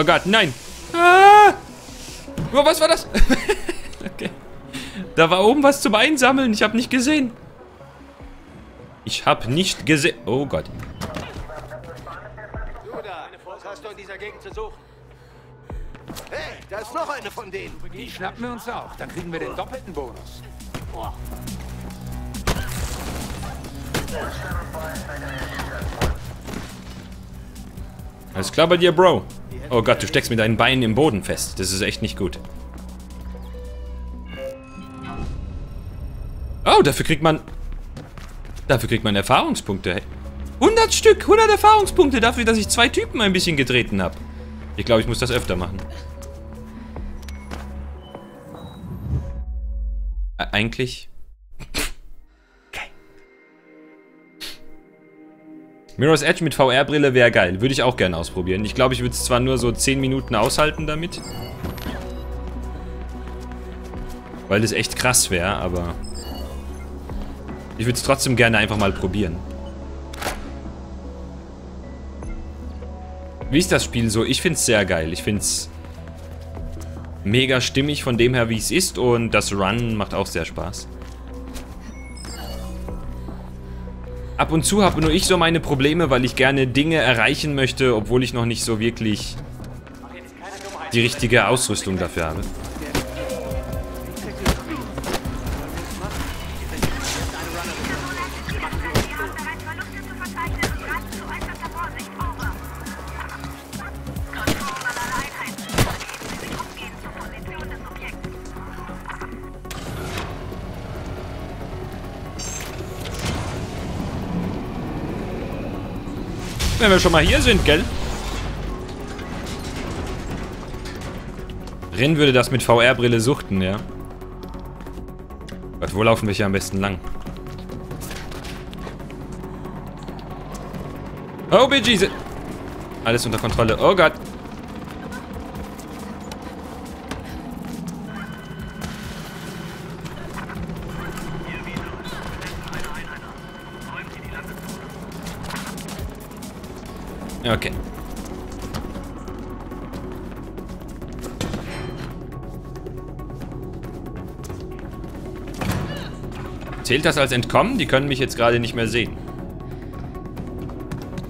Oh Gott, nein. Ah! Oh, was war das? <laughs> okay. Da war oben was zum Einsammeln. Ich habe nicht gesehen. Ich habe nicht gesehen. Oh Gott. Du da, was hast du in dieser Gegend zu suchen? Hey, da ist noch eine von denen. Die schnappen wir uns auch. Dann kriegen wir den doppelten Bonus. Alles klar bei dir, Bro. Oh Gott, du steckst mit deinen Beinen im Boden fest. Das ist echt nicht gut. Oh, dafür kriegt man... Dafür kriegt man Erfahrungspunkte. 100 Stück, 100 Erfahrungspunkte dafür, dass ich zwei Typen ein bisschen getreten habe. Ich glaube, ich muss das öfter machen. Ä eigentlich... Mirror's Edge mit VR-Brille wäre geil. Würde ich auch gerne ausprobieren. Ich glaube, ich würde es zwar nur so 10 Minuten aushalten damit. Weil das echt krass wäre, aber... Ich würde es trotzdem gerne einfach mal probieren. Wie ist das Spiel so? Ich finde es sehr geil. Ich finde es mega stimmig von dem her, wie es ist. Und das Run macht auch sehr Spaß. Ab und zu habe nur ich so meine Probleme, weil ich gerne Dinge erreichen möchte, obwohl ich noch nicht so wirklich die richtige Ausrüstung dafür habe. Wenn wir schon mal hier sind, gell? Rin würde das mit VR-Brille suchten, ja. Gott, wo laufen wir hier am besten lang? Oh, BG! Alles unter Kontrolle. Oh Gott. Zählt das als Entkommen? Die können mich jetzt gerade nicht mehr sehen.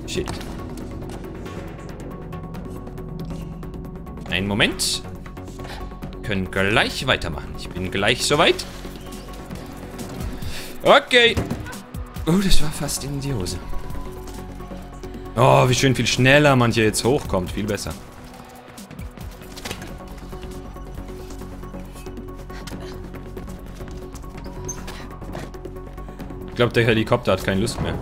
Shit. Einen Moment. Können gleich weitermachen. Ich bin gleich soweit. Okay. Oh, das war fast in die Hose. Oh, wie schön viel schneller man hier jetzt hochkommt. Viel besser. Glaube, der Helikopter hat keine Lust mehr.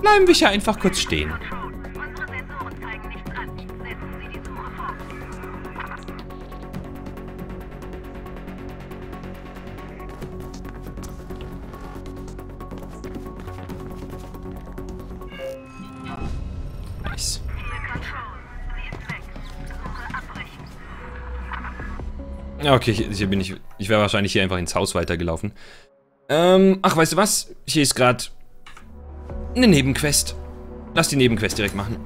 Bleiben wir hier einfach kurz stehen. Ja, okay, hier, bin ich. Ich wäre wahrscheinlich hier einfach ins Haus weitergelaufen. Ähm, ach, weißt du was? Hier ist gerade eine Nebenquest. Lass die Nebenquest direkt machen.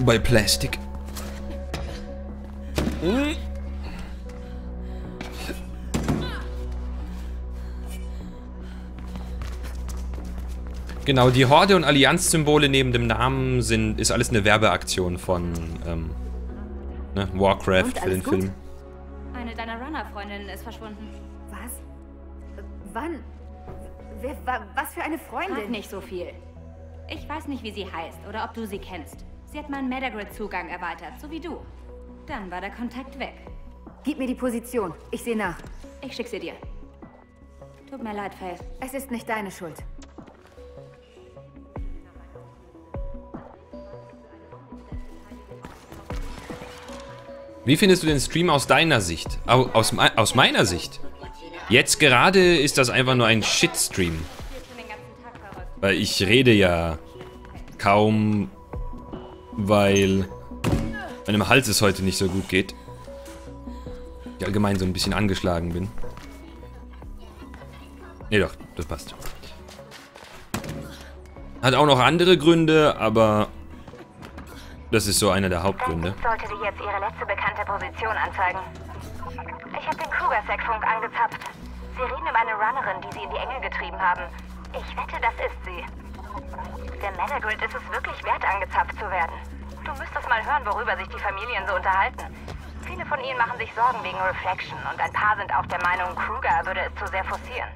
Bei Plastik. Hm. Genau, die Horde und Allianz-Symbole neben dem Namen sind, ist alles eine Werbeaktion von ähm, ne, Warcraft Und, für den gut? Film. Eine deiner Runner-Freundinnen ist verschwunden. Was? Wann? Wer, wa, was für eine Frag Freundin? nicht so viel. Ich weiß nicht, wie sie heißt oder ob du sie kennst. Sie hat meinen Metagrid-Zugang erweitert, so wie du. Dann war der Kontakt weg. Gib mir die Position. Ich sehe nach. Ich schick sie dir. Tut mir leid, Faith. Es ist nicht deine Schuld. Wie findest du den Stream aus deiner Sicht? Au, aus, aus meiner Sicht? Jetzt gerade ist das einfach nur ein Shitstream. Weil ich rede ja kaum, weil meinem Hals es heute nicht so gut geht. Ich allgemein so ein bisschen angeschlagen bin. Nee, doch, das passt. Hat auch noch andere Gründe, aber das ist so einer der Hauptgründe. Sollte dir jetzt ihre letzte bekannte Position anzeigen. Ich habe den Kruger-Sec-Funk angezapft. Sie reden über eine Runnerin, die sie in die Enge getrieben haben. Ich wette, das ist sie. Der Metagrid ist es wirklich wert, angezapft zu werden. Du müsstest mal hören, worüber sich die Familien so unterhalten. Viele von ihnen machen sich Sorgen wegen Reflection und ein paar sind auch der Meinung, Kruger würde es zu sehr forcieren.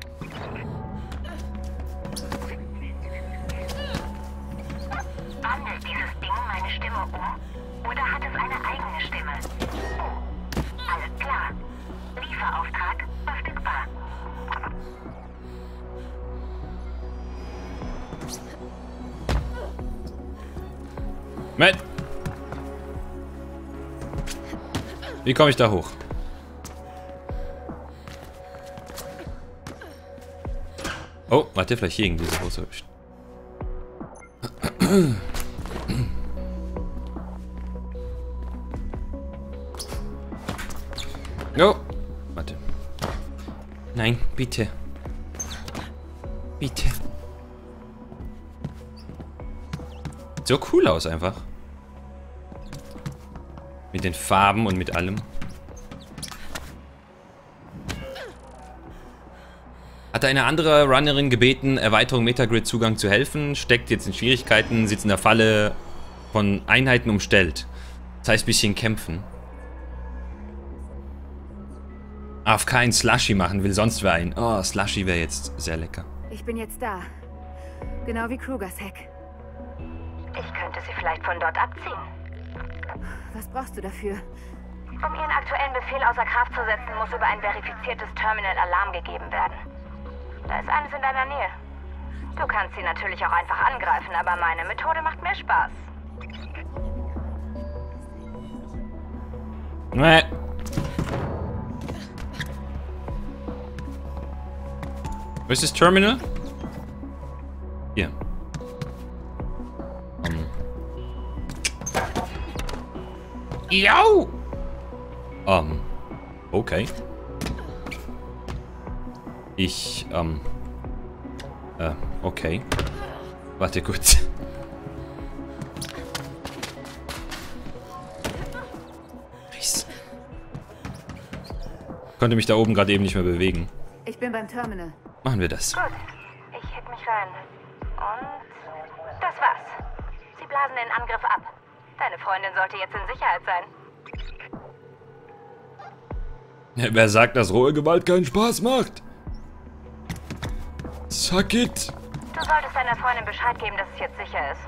Wandelt dieses Ding meine Stimme um? Oder hat es eine eigene Stimme? Oh, alles klar. Lieferauftrag verfügbar. Matt! Wie komme ich da hoch? Oh, warte, vielleicht hier irgendwie so <coughs> Oh, warte. Nein, bitte. Bitte. Sieht so cool aus einfach. Mit den Farben und mit allem. Hatte eine andere Runnerin gebeten, Erweiterung Metagrid-Zugang zu helfen, steckt jetzt in Schwierigkeiten, sitzt in der Falle von Einheiten umstellt. Das heißt, bisschen kämpfen. AFK ein Slushy machen will, sonst wer ein. Oh, Slushy wäre jetzt sehr lecker. Ich bin jetzt da. Genau wie Krugers Heck. Ich könnte sie vielleicht von dort abziehen. Was brauchst du dafür? Um ihren aktuellen Befehl außer Kraft zu setzen, muss über ein verifiziertes Terminal Alarm gegeben werden. Da ist eines in deiner Nähe. Du kannst sie natürlich auch einfach angreifen, aber meine Methode macht mehr Spaß. Nee. Wo ist das Terminal? Hier. Um. Jau! Um. Okay. Ich, ähm. Äh, okay. Warte kurz. Nice. Konnte mich da oben gerade eben nicht mehr bewegen. Ich bin beim Terminal. Machen wir das. Gut, ich heb mich rein. Und das war's. Sie blasen den Angriff ab. Deine Freundin sollte jetzt in Sicherheit sein. Wer sagt, dass rohe Gewalt keinen Spaß macht? Suck it. Du solltest deiner Freundin Bescheid geben, dass es jetzt sicher ist.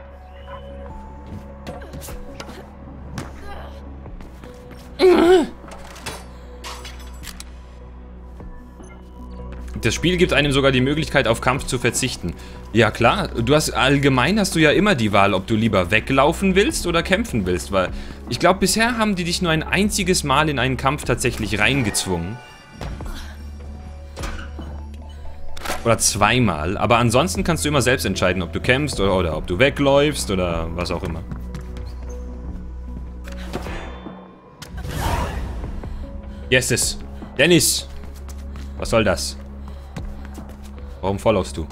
Das Spiel gibt einem sogar die Möglichkeit, auf Kampf zu verzichten. Ja klar, du hast allgemein hast du ja immer die Wahl, ob du lieber weglaufen willst oder kämpfen willst, weil ich glaube, bisher haben die dich nur ein einziges Mal in einen Kampf tatsächlich reingezwungen. Oder zweimal, aber ansonsten kannst du immer selbst entscheiden, ob du kämpfst oder, oder ob du wegläufst oder was auch immer. Yes, es. Dennis! Was soll das? Warum followst du?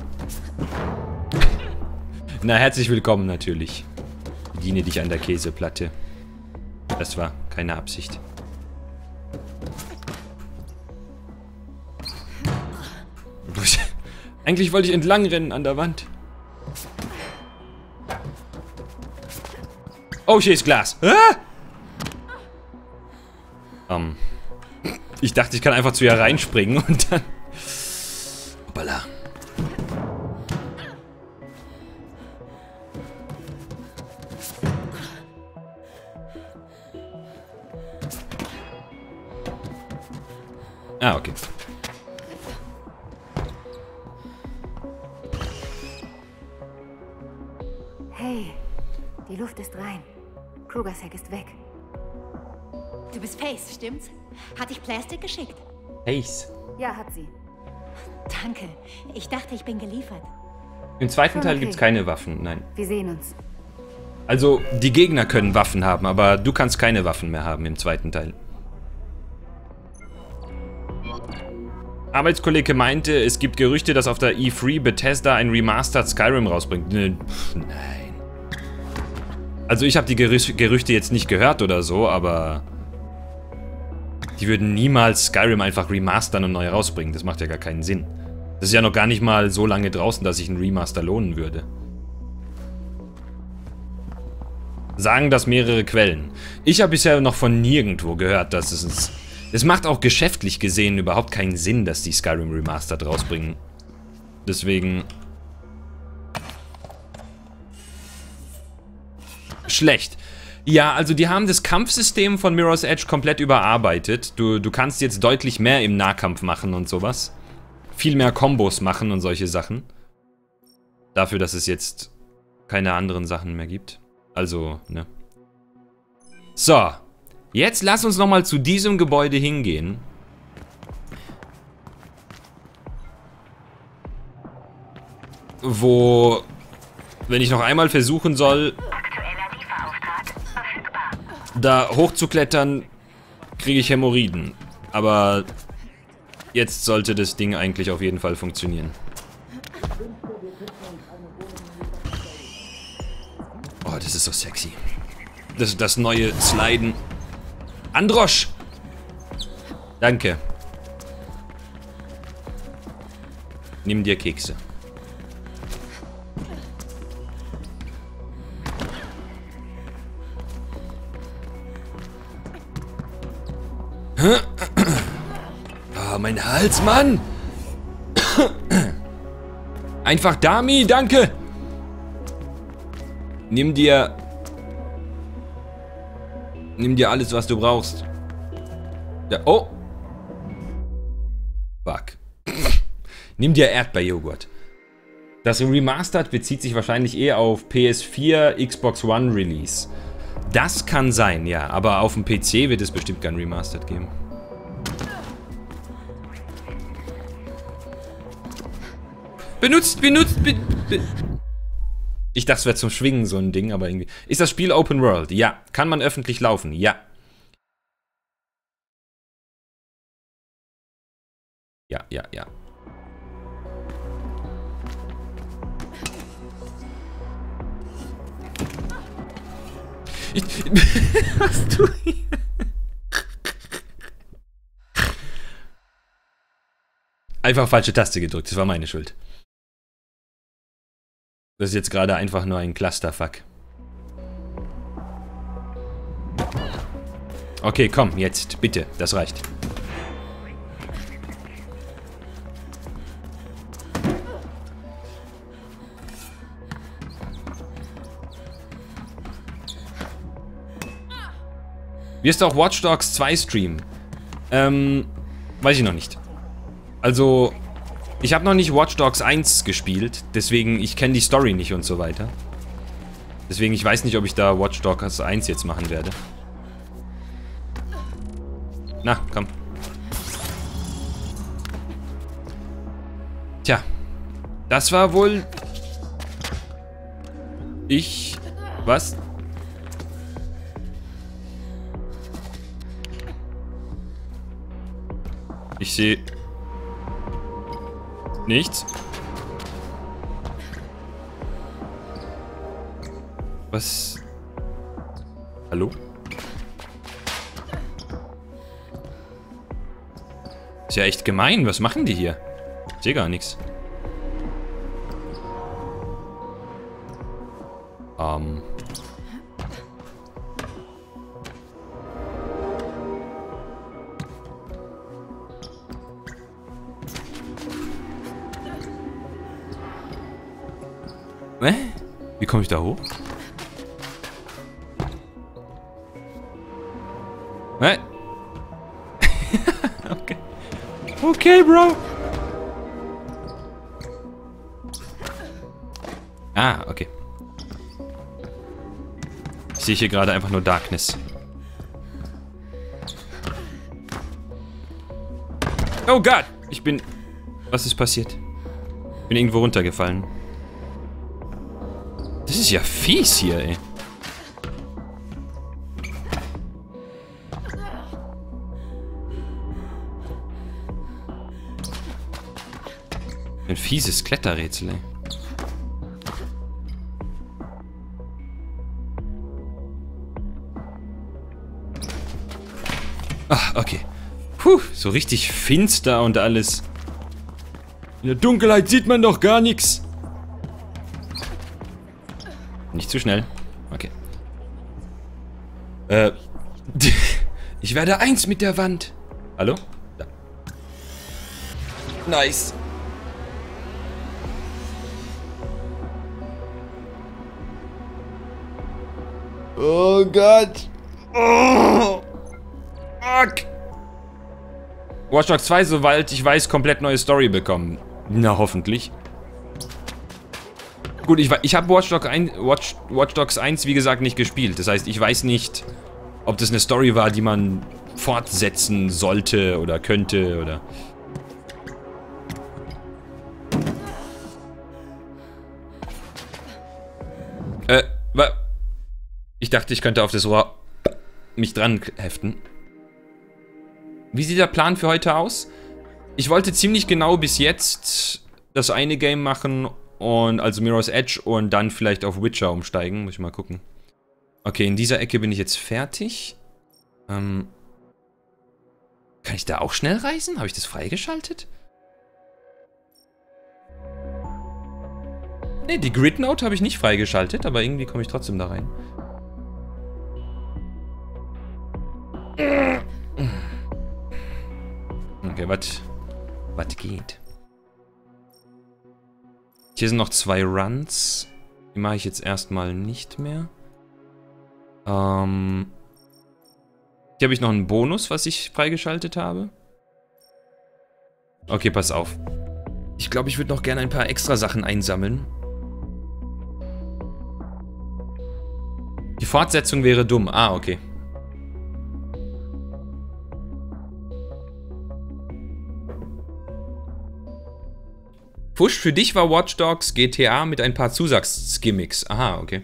Na, herzlich willkommen natürlich. Bediene dich an der Käseplatte. Das war keine Absicht. Eigentlich wollte ich entlang rennen an der Wand. Oh, hier ist Glas. Ah! Um. Ähm, ich dachte, ich kann einfach zu ihr reinspringen und dann... Hoppala. Ah, okay. Die Luft ist rein. Krugersack ist weg. Du bist Face, stimmt's? Hat dich Plastic geschickt? Ace. Ja, hat sie. Danke. Ich dachte, ich bin geliefert. Im zweiten Teil okay. gibt's keine Waffen, nein. Wir sehen uns. Also, die Gegner können Waffen haben, aber du kannst keine Waffen mehr haben im zweiten Teil. Arbeitskollege meinte, es gibt Gerüchte, dass auf der E3 Bethesda ein Remastered Skyrim rausbringt. Ne, pf, nein. Also ich habe die Gerü Gerüchte jetzt nicht gehört oder so, aber... Die würden niemals Skyrim einfach remastern und neu rausbringen. Das macht ja gar keinen Sinn. Das ist ja noch gar nicht mal so lange draußen, dass sich ein Remaster lohnen würde. Sagen das mehrere Quellen. Ich habe bisher noch von nirgendwo gehört, dass es... Es es macht auch geschäftlich gesehen überhaupt keinen Sinn, dass die Skyrim Remastered rausbringen. Deswegen... Schlecht. Ja, also die haben das Kampfsystem von Mirror's Edge komplett überarbeitet. Du, du kannst jetzt deutlich mehr im Nahkampf machen und sowas. Viel mehr Kombos machen und solche Sachen. Dafür, dass es jetzt keine anderen Sachen mehr gibt. Also, ne. So. Jetzt lass uns nochmal zu diesem Gebäude hingehen. Wo, wenn ich noch einmal versuchen soll, da hochzuklettern, kriege ich Hämorrhoiden. Aber jetzt sollte das Ding eigentlich auf jeden Fall funktionieren. Oh, das ist so sexy. Das, das neue Sliden. Androsch! Danke. Nimm dir Kekse. Ah, mein Hals, Mann! Einfach Dami, danke! Nimm dir... Nimm dir alles, was du brauchst. Ja, oh! Fuck. Nimm dir Erdbeerjoghurt. Das Remastered bezieht sich wahrscheinlich eher auf PS4, Xbox One Release. Das kann sein, ja, aber auf dem PC wird es bestimmt kein Remastered geben. Benutzt, benutzt, be, be Ich dachte, es wäre zum Schwingen so ein Ding, aber irgendwie. Ist das Spiel Open World? Ja. Kann man öffentlich laufen? Ja. Ja, ja, ja. Ich, <laughs> was du hier? Einfach falsche Taste gedrückt, das war meine Schuld. Das ist jetzt gerade einfach nur ein Clusterfuck. Okay, komm, jetzt, bitte, das reicht. Wirst du auch Watch Dogs 2 streamen? Ähm, weiß ich noch nicht. Also, ich habe noch nicht Watch Dogs 1 gespielt, deswegen, ich kenne die Story nicht und so weiter. Deswegen, ich weiß nicht, ob ich da Watch Dogs 1 jetzt machen werde. Na, komm. Tja. Das war wohl... Ich... Was? Ich sehe... Nichts. Was? Hallo? Ist ja echt gemein. Was machen die hier? Ich sehe gar nichts. Ähm. Wie komme ich da hoch? Hä? <laughs> okay. Okay, Bro. Ah, okay. Ich sehe hier gerade einfach nur Darkness. Oh Gott! Ich bin... Was ist passiert? Ich bin irgendwo runtergefallen. Ist ja fies hier, ey. Ein fieses Kletterrätsel, ey. Ah, okay. Puh, so richtig finster und alles. In der Dunkelheit sieht man doch gar nichts. Zu schnell. Okay. Äh. <laughs> Ich werde eins mit der Wand. Hallo? Da. Nice. Oh Gott. Oh. Fuck. Watch Dogs 2, soweit ich weiß, komplett neue Story bekommen. Na, hoffentlich. Gut, ich, ich habe Watch, Dog Watch, Watch Dogs 1, wie gesagt, nicht gespielt. Das heißt, ich weiß nicht, ob das eine Story war, die man fortsetzen sollte oder könnte oder... Äh, wa Ich dachte, ich könnte auf das Rohr mich dran heften. Wie sieht der Plan für heute aus? Ich wollte ziemlich genau bis jetzt das eine Game machen und also Mirror's Edge und dann vielleicht auf Witcher umsteigen. Muss ich mal gucken. Okay, in dieser Ecke bin ich jetzt fertig. Ähm, kann ich da auch schnell reisen? Habe ich das freigeschaltet? Ne, die Grid Note habe ich nicht freigeschaltet, aber irgendwie komme ich trotzdem da rein. Okay, was was geht? Hier sind noch zwei Runs. Die mache ich jetzt erstmal nicht mehr. Ähm, hier habe ich noch einen Bonus, was ich freigeschaltet habe. Okay, pass auf. Ich glaube, ich würde noch gerne ein paar extra Sachen einsammeln. Die Fortsetzung wäre dumm. Ah, okay. Push für dich war Watch Dogs GTA mit ein paar Zusatzgimmicks. Aha, okay.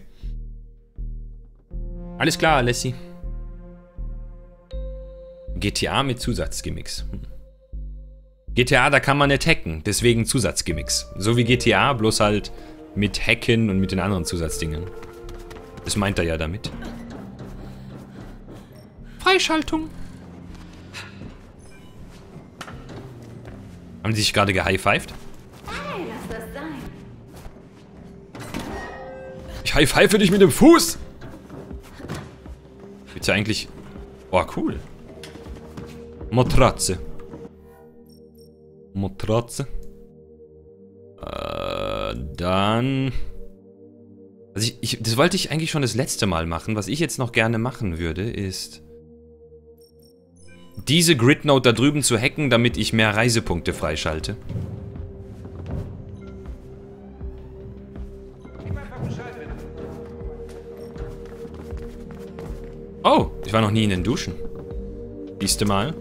Alles klar, Alessi. GTA mit Zusatzgimmicks. Hm. GTA, da kann man nicht hacken, deswegen Zusatzgimmicks. So wie GTA, bloß halt mit Hacken und mit den anderen Zusatzdingen. Das meint er ja damit. Freischaltung. Haben die sich gerade gehighfived? Ich high-five dich mit dem Fuß. Gibt's ja eigentlich... Oh, cool. Matratze. Matratze. Äh, dann... Also ich, ich, das wollte ich eigentlich schon das letzte Mal machen. Was ich jetzt noch gerne machen würde, ist... Diese Gridnote da drüben zu hacken, damit ich mehr Reisepunkte freischalte. Ich war noch nie in den Duschen. Siehste mal.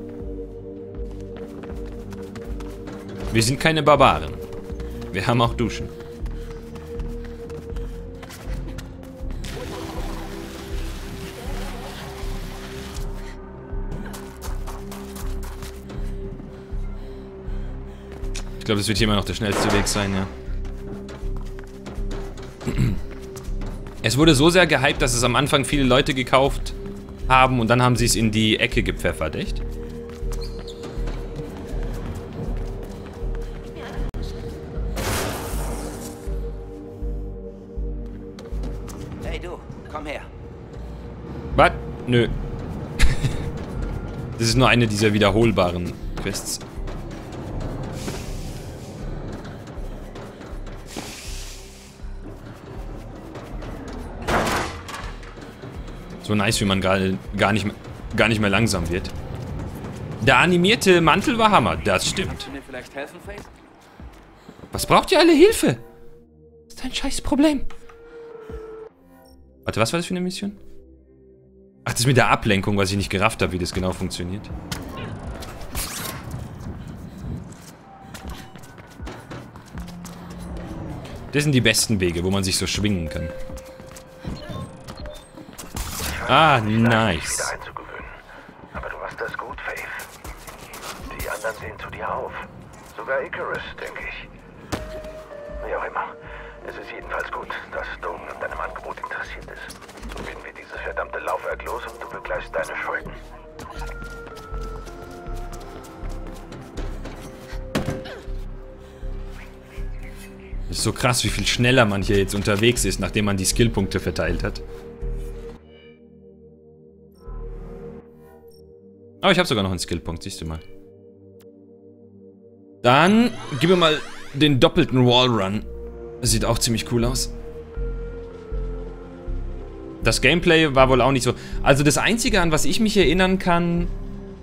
Wir sind keine Barbaren. Wir haben auch Duschen. Ich glaube, das wird hier immer noch der schnellste Weg sein, ja. <clears throat> Es wurde so sehr gehypt, dass es am Anfang viele Leute gekauft haben und dann haben sie es in die Ecke gepfeffert, echt? Hey du, komm her. Was? Nö. <laughs> das ist nur eine dieser wiederholbaren Quests. So nice, wie man gerade gar nicht, mehr- gar nicht mehr langsam wird. Der animierte Mantel war Hammer, das stimmt. Was braucht ihr alle Hilfe? Das ist dein scheiß Problem. Warte, was war das für eine Mission? Ach, das mit der Ablenkung, was ich nicht gerafft habe, wie das genau funktioniert. Das sind die besten Wege, wo man sich so schwingen kann. Ah, nice. wieder einzugewöhnen. Aber du machst das gut, Faith. Die anderen sehen zu dir auf. Sogar Icarus, denke ich. Wie auch immer. Es ist jedenfalls gut, dass Dogen an deinem Angebot interessiert ist. So werden wir dieses verdammte Laufwerk los und du begleichst deine Schulden. Ist so krass, wie viel schneller man hier jetzt unterwegs ist, nachdem man die Skillpunkte verteilt hat. Aber ich habe sogar noch einen Skillpunkt, siehst du mal. Dann gib mir mal den doppelten Wallrun. Sieht auch ziemlich cool aus. Das Gameplay war wohl auch nicht so. Also das Einzige, an was ich mich erinnern kann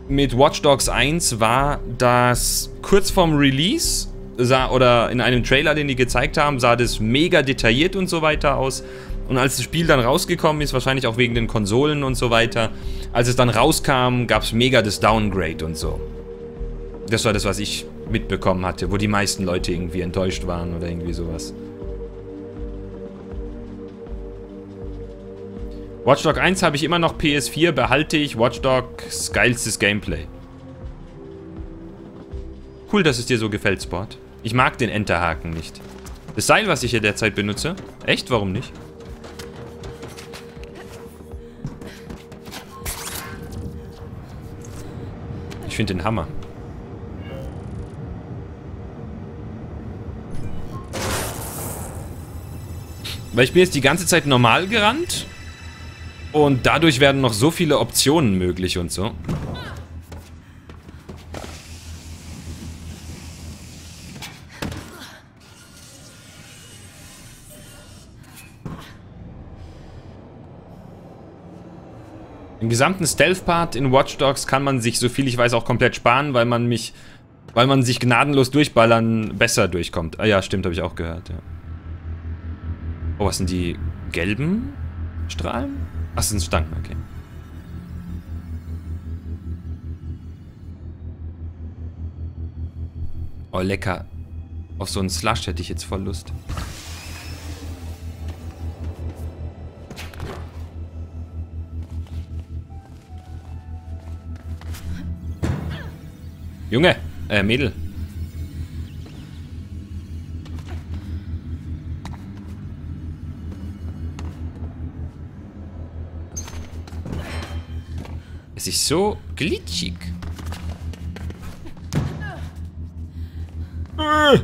mit Watch Dogs 1 war, dass kurz vorm Release sah, oder in einem Trailer, den die gezeigt haben, sah das mega detailliert und so weiter aus. Und als das Spiel dann rausgekommen ist, wahrscheinlich auch wegen den Konsolen und so weiter, als es dann rauskam, gab es mega das Downgrade und so. Das war das, was ich mitbekommen hatte, wo die meisten Leute irgendwie enttäuscht waren oder irgendwie sowas. Watch Dogs 1 habe ich immer noch PS4, behalte ich. Watch Dogs geilstes Gameplay. Cool, dass es dir so gefällt, Sport. Ich mag den Enterhaken nicht. Das Seil, was ich hier derzeit benutze? Echt? Warum nicht? Ich finde den Hammer. Weil ich bin jetzt die ganze Zeit normal gerannt. Und dadurch werden noch so viele Optionen möglich und so. Den gesamten Stealth-Part in Watch Dogs kann man sich, so viel ich weiß, auch komplett sparen, weil man mich, weil man sich gnadenlos durchballern besser durchkommt. Ah ja, stimmt, habe ich auch gehört, ja. Oh, was sind die gelben Strahlen? Ach, das sind Stangen, okay. Oh, lecker. Auf so einen Slush hätte ich jetzt voll Lust. Junge, äh, Mädel. Es ist so glitschig. Äh.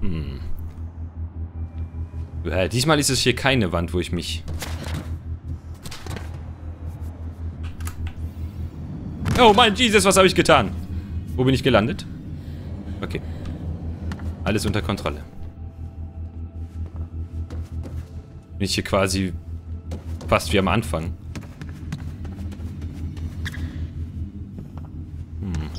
Hm. Ja, diesmal ist es hier keine Wand, wo ich mich... Oh mein Jesus, was habe ich getan? Wo bin ich gelandet? Okay. Alles unter Kontrolle. Bin ich hier quasi fast wie am Anfang. Hm.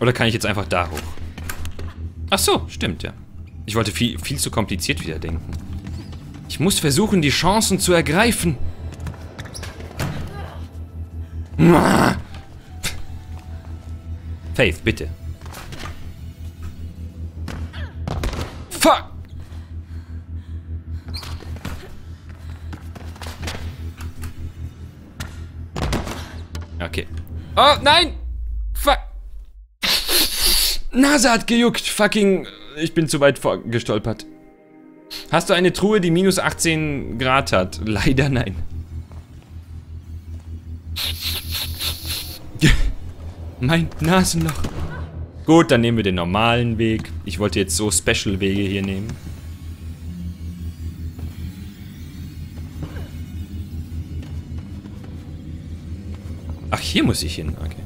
Oder kann ich jetzt einfach da hoch? Ach so, stimmt, ja. Ich wollte viel, viel zu kompliziert wieder denken. Ich muss versuchen, die Chancen zu ergreifen. Faith, bitte. Fuck! Okay. Oh, nein! Fuck! Nase hat gejuckt. Fucking... Ich bin zu weit gestolpert. Hast du eine Truhe, die minus 18 Grad hat? <laughs> Leider nein. <laughs> Mein Nasenloch. Gut, dann nehmen wir den normalen Weg. Ich wollte jetzt so Special-Wege hier nehmen. Ach, hier muss ich hin. Okay.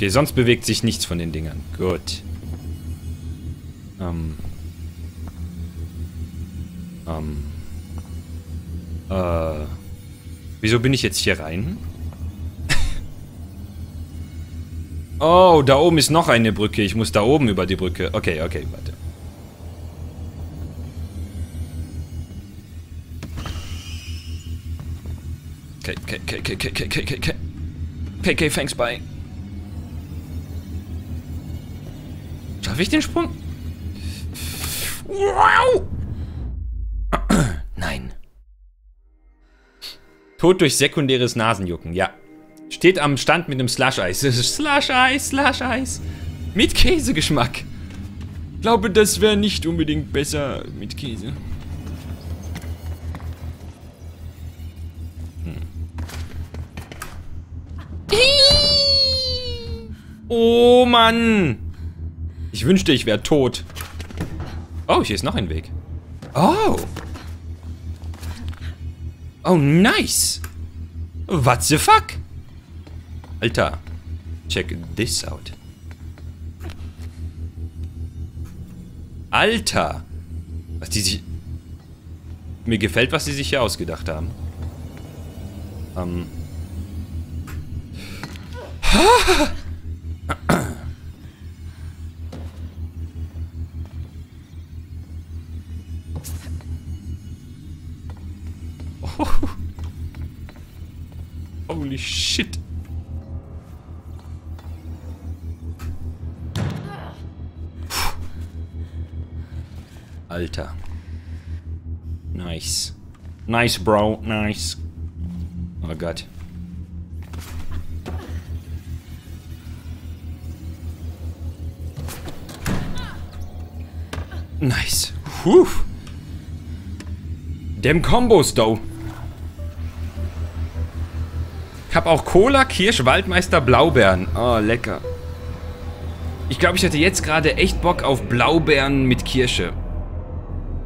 Okay, sonst bewegt sich nichts von den Dingern. Gut. Ähm. Ähm. Äh. Wieso bin ich jetzt hier rein? <laughs> oh, da oben ist noch eine Brücke. Ich muss da oben über die Brücke. Okay, okay, warte. Okay, okay, okay, okay, okay, okay, okay, okay. Okay, okay, thanks, bye. Schaffe ich den Sprung? Wow! <clears throat> Nein. Tod durch sekundäres Nasenjucken, ja. Steht am Stand mit einem Slush-Eis. <laughs> Slush-Eis, Slush-Eis. Mit Käsegeschmack. Glaube, das wäre nicht unbedingt besser mit Käse. Hm. Oh Mann! Ich wünschte, ich wäre tot. Oh, hier ist noch ein Weg. Oh! Oh, nice! What the fuck? Alter, check this out. Alter! Was die sich... Mir gefällt, was sie sich hier ausgedacht haben. Ähm... Holy shit. Alter. Nice. Nice, bro. Nice. Oh Gott. Nice. Puh. Dem Kombos, though. Habe auch Cola, Kirsch, Waldmeister, Blaubeeren. Oh, lecker. Ich glaube, ich hätte jetzt gerade echt Bock auf Blaubeeren mit Kirsche.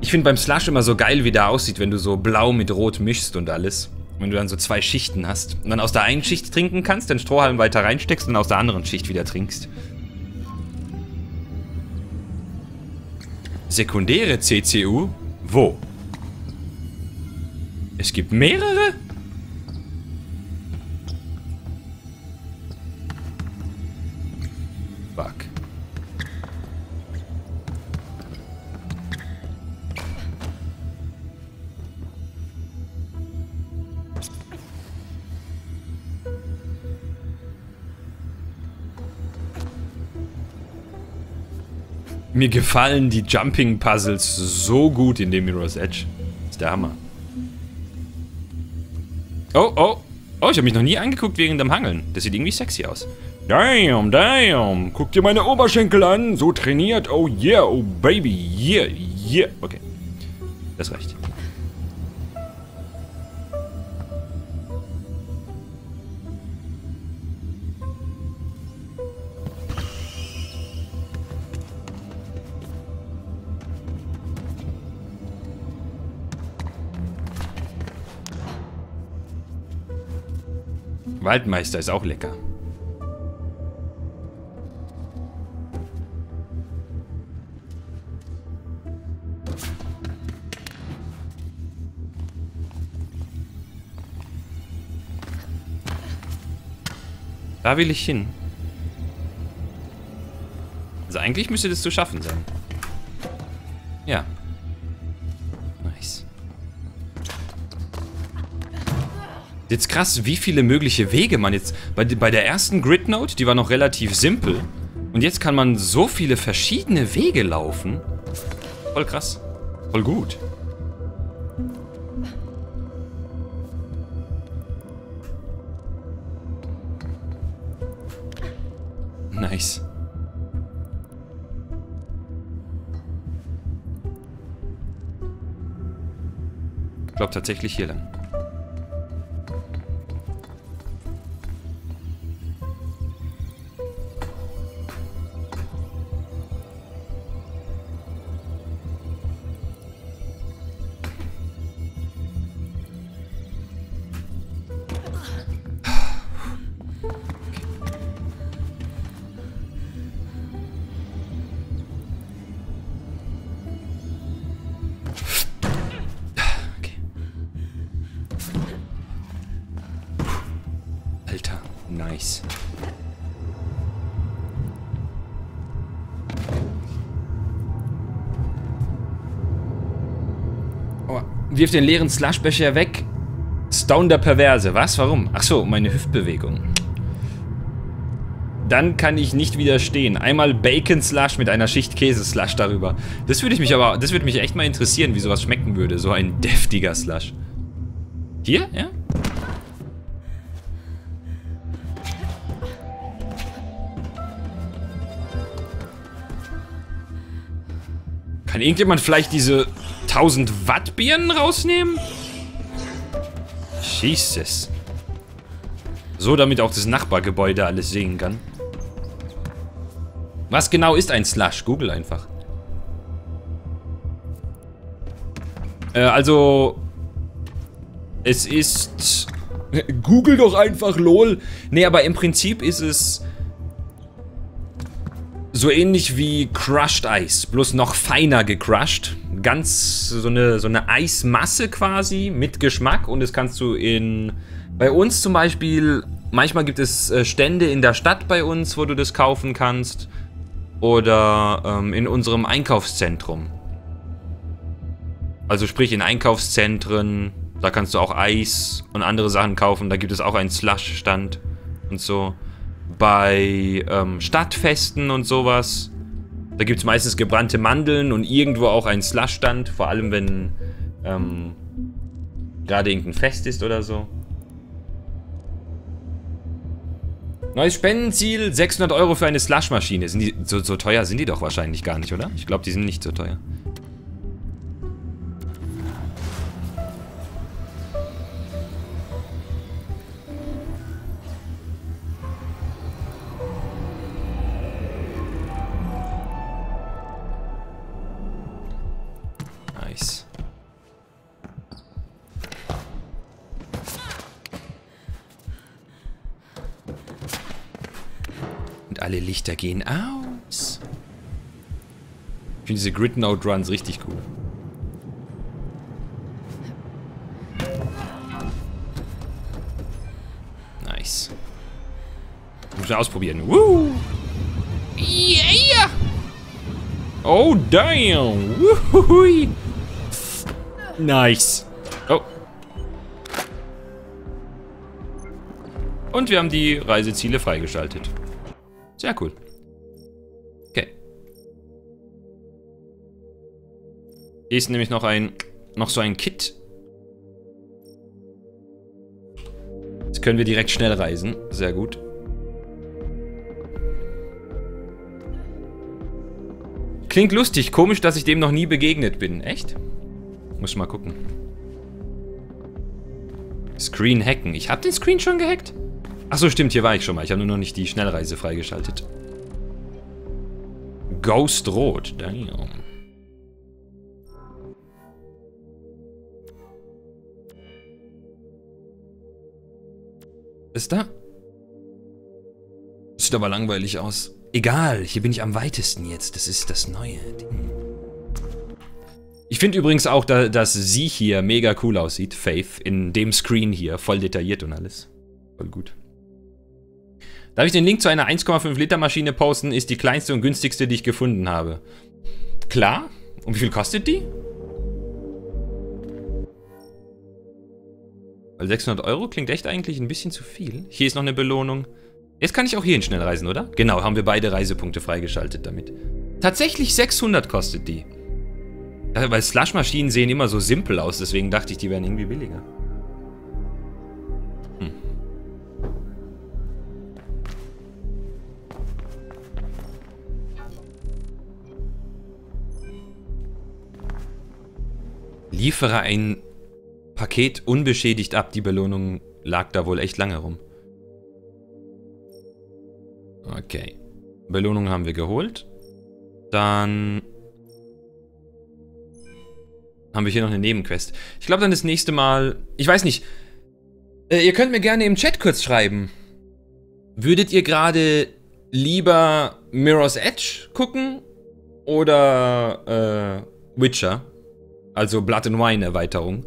Ich finde beim Slush immer so geil, wie der aussieht, wenn du so blau mit rot mischst und alles. Wenn du dann so zwei Schichten hast. Und dann aus der einen Schicht trinken kannst, den Strohhalm weiter reinsteckst und aus der anderen Schicht wieder trinkst. Sekundäre CCU? Wo? Es gibt mehrere? Mir gefallen die Jumping Puzzles so gut in dem Mirror's Edge. Ist der Hammer. Oh, oh. Oh, ich habe mich noch nie angeguckt wegen dem Hangeln. Das sieht irgendwie sexy aus. Damn, damn. Guck dir meine Oberschenkel an. So trainiert. Oh yeah, oh baby. Yeah, yeah. Okay. Das reicht. Waldmeister ist auch lecker. Da will ich hin. Also eigentlich müsste das zu schaffen sein. Ja. Jetzt krass, wie viele mögliche Wege man jetzt... Bei, bei der ersten Grid Note, die war noch relativ simpel. Und jetzt kann man so viele verschiedene Wege laufen. Voll krass. Voll gut. Nice. Ich glaube tatsächlich hier lang. Wirf den leeren Slushbecher weg. Stone der Perverse. Was? Warum? Ach so, meine Hüftbewegung. Dann kann ich nicht widerstehen. Einmal Bacon Slush mit einer Schicht Käse Slush darüber. Das würde ich mich aber, das würde mich echt mal interessieren, wie sowas schmecken würde. So ein deftiger Slush. Hier? Ja? Kann irgendjemand vielleicht diese 1000 Watt Birnen rausnehmen? Jesus. So, damit auch das Nachbargebäude alles sehen kann. Was genau ist ein Slush? Google einfach. Äh, also... Es ist... <laughs> Google doch einfach, lol. Nee, aber im Prinzip ist es... So ähnlich wie Crushed Ice, bloß noch feiner gecrushed. Ganz so eine, so eine Eismasse quasi mit Geschmack und das kannst du in... Bei uns zum Beispiel, manchmal gibt es äh, Stände in der Stadt bei uns, wo du das kaufen kannst. Oder ähm, in unserem Einkaufszentrum. Also sprich in Einkaufszentren, da kannst du auch Eis und andere Sachen kaufen. Da gibt es auch einen Slush-Stand und so bei ähm, Stadtfesten und sowas. Da gibt es meistens gebrannte Mandeln und irgendwo auch einen Slush-Stand, vor allem wenn ähm, gerade irgendein Fest ist oder so. Neues Spendenziel, 600 Euro für eine Slush-Maschine. so, so teuer sind die doch wahrscheinlich gar nicht, oder? Ich glaube, die sind nicht so teuer. Lichter gehen aus. Ich finde diese Grid Note Runs richtig cool. Nice. Muss ich ausprobieren. Woo! Yeah! Oh, damn! Woohoo! Nice. Oh. Und wir haben die Reiseziele freigeschaltet. Sehr cool. Okay. Hier ist nämlich noch ein, noch so ein Kit. Jetzt können wir direkt schnell reisen. Sehr gut. Klingt lustig. Komisch, dass ich dem noch nie begegnet bin. Echt? Muss mal gucken. Screen hacken. Ich habe den Screen schon gehackt? Achso, stimmt, hier war ich schon mal. Ich habe nur noch nicht die Schnellreise freigeschaltet. Ghost Rot. Damn. Ist da? Sieht aber langweilig aus. Egal, hier bin ich am weitesten jetzt. Das ist das neue Ding. Ich finde übrigens auch, dass sie hier mega cool aussieht, Faith, in dem Screen hier. Voll detailliert und alles. Voll gut. Darf ich den Link zu einer 1,5 Liter Maschine posten? Ist die kleinste und günstigste, die ich gefunden habe. Klar. Und wie viel kostet die? Weil 600 Euro klingt echt eigentlich ein bisschen zu viel. Hier ist noch eine Belohnung. Jetzt kann ich auch hierhin schnell reisen, oder? Genau, haben wir beide Reisepunkte freigeschaltet damit. Tatsächlich 600 kostet die. Weil Slush-Maschinen sehen immer so simpel aus, deswegen dachte ich, die wären irgendwie billiger. Liefere ein Paket unbeschädigt ab. Die Belohnung lag da wohl echt lange rum. Okay. Belohnung haben wir geholt. Dann haben wir hier noch eine Nebenquest. Ich glaube dann das nächste Mal... Ich weiß nicht. Äh, ihr könnt mir gerne im Chat kurz schreiben. Würdet ihr gerade lieber Mirror's Edge gucken oder äh, Witcher? Also Blood and Wine Erweiterung.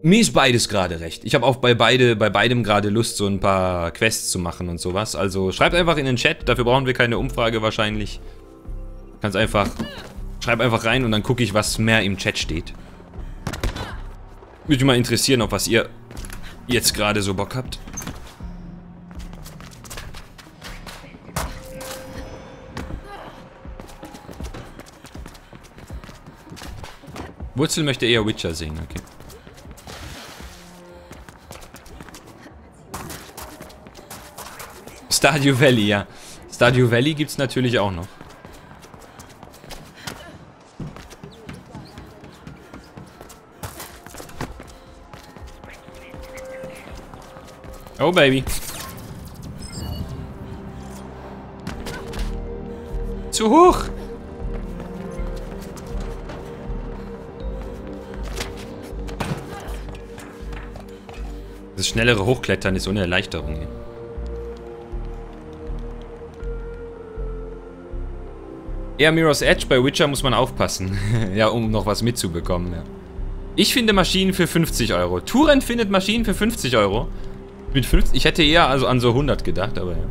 Mir ist beides gerade recht. Ich habe auch bei, beide, bei beidem gerade Lust, so ein paar Quests zu machen und sowas. Also schreibt einfach in den Chat, dafür brauchen wir keine Umfrage wahrscheinlich. Kannst einfach, schreib einfach rein und dann gucke ich, was mehr im Chat steht. Würde mich mal interessieren, auf was ihr jetzt gerade so Bock habt. Wurzel möchte eher Witcher sehen, okay. Stardew Valley, ja. Stardew Valley gibt es natürlich auch noch. Oh, Baby. Zu hoch. Das schnellere Hochklettern ist ohne Erleichterung hier. Eher Mirror's Edge, bei Witcher muss man aufpassen. <laughs> ja, um noch was mitzubekommen, ja. Ich finde Maschinen für 50 Euro. Turen findet Maschinen für 50 Euro. Mit 50, ich hätte eher also an so 100 gedacht, aber ja.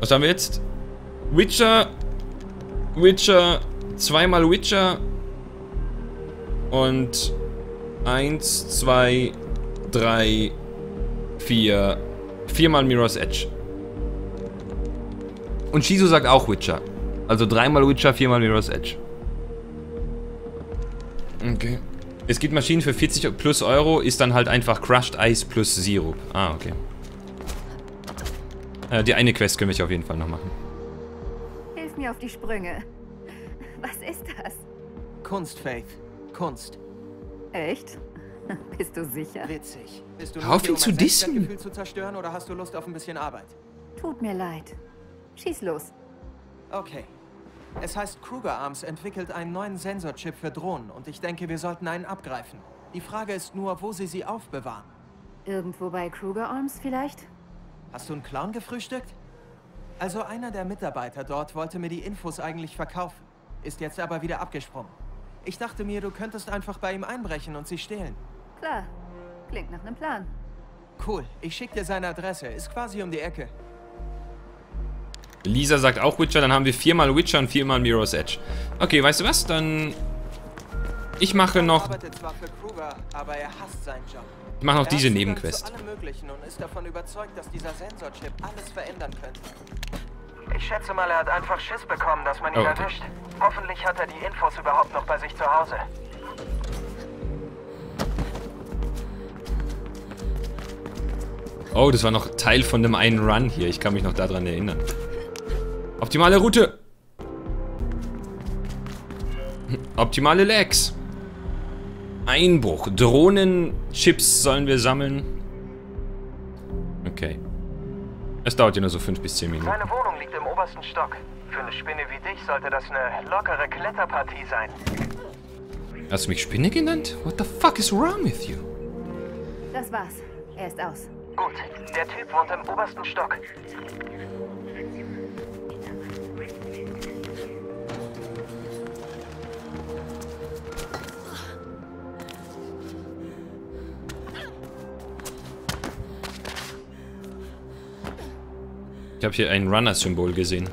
Was haben wir jetzt? Witcher, Witcher, zweimal Witcher und eins, zwei, drei, vier, viermal Mirror's Edge. Und Shizu sagt auch Witcher. Also dreimal Witcher, viermal Mirror's Edge. Okay. Es gibt Maschinen für 40 plus Euro, ist dann halt einfach Crushed Ice plus Sirup. Ah, okay. Äh, die eine Quest können wir auf jeden Fall noch machen. Hilf mir auf die Sprünge. Was ist das? Kunst, Faith. Kunst. Echt? <laughs> Bist du sicher? Witzig. Bist du Hör auf ihn zu dissen. Zu zerstören oder hast du Lust auf ein bisschen Arbeit? Tut mir leid. Schieß los. Okay. Es heißt, Kruger Arms entwickelt einen neuen Sensorchip für Drohnen und ich denke, wir sollten einen abgreifen. Die Frage ist nur, wo sie sie aufbewahren. Irgendwo bei Kruger Arms vielleicht? Hast du einen Clown gefrühstückt? Also einer der Mitarbeiter dort wollte mir die Infos eigentlich verkaufen, ist jetzt aber wieder abgesprungen. Ich dachte mir, du könntest einfach bei ihm einbrechen und sie stehlen. Klar. Klingt nach einem Plan. Cool, ich schick dir seine Adresse, ist quasi um die Ecke. Lisa sagt auch Witcher, dann haben wir viermal Witcher und viermal Mirror's Edge. Okay, weißt du was? Dann... Ich mache noch... Kruger. Ich mache noch Er diese Nebenquest. Überzeugt, dass dieser Sensorchip alles verändern könnte. Ich schätze mal, er hat einfach Schiss bekommen, dass man ihn Oh, okay. erwischt. Hoffentlich hat er die Infos überhaupt noch bei sich zu Hause. Oh, das war noch Teil von dem einen Run hier. Ich kann mich noch daran erinnern. Optimale Route. Optimale Lags. Einbruch. Drohnenchips sollen wir sammeln. Okay. Es dauert ja nur so 5 bis 10 Minuten. Seine Wohnung liegt im obersten Stock. Für eine Spinne wie dich sollte das eine lockere Kletterpartie sein. Hast du mich Spinne genannt? What the fuck is wrong with you? Das war's. Er ist aus. Gut, der Typ wohnt im obersten Stock. Ich habe hier ein Runner-Symbol gesehen.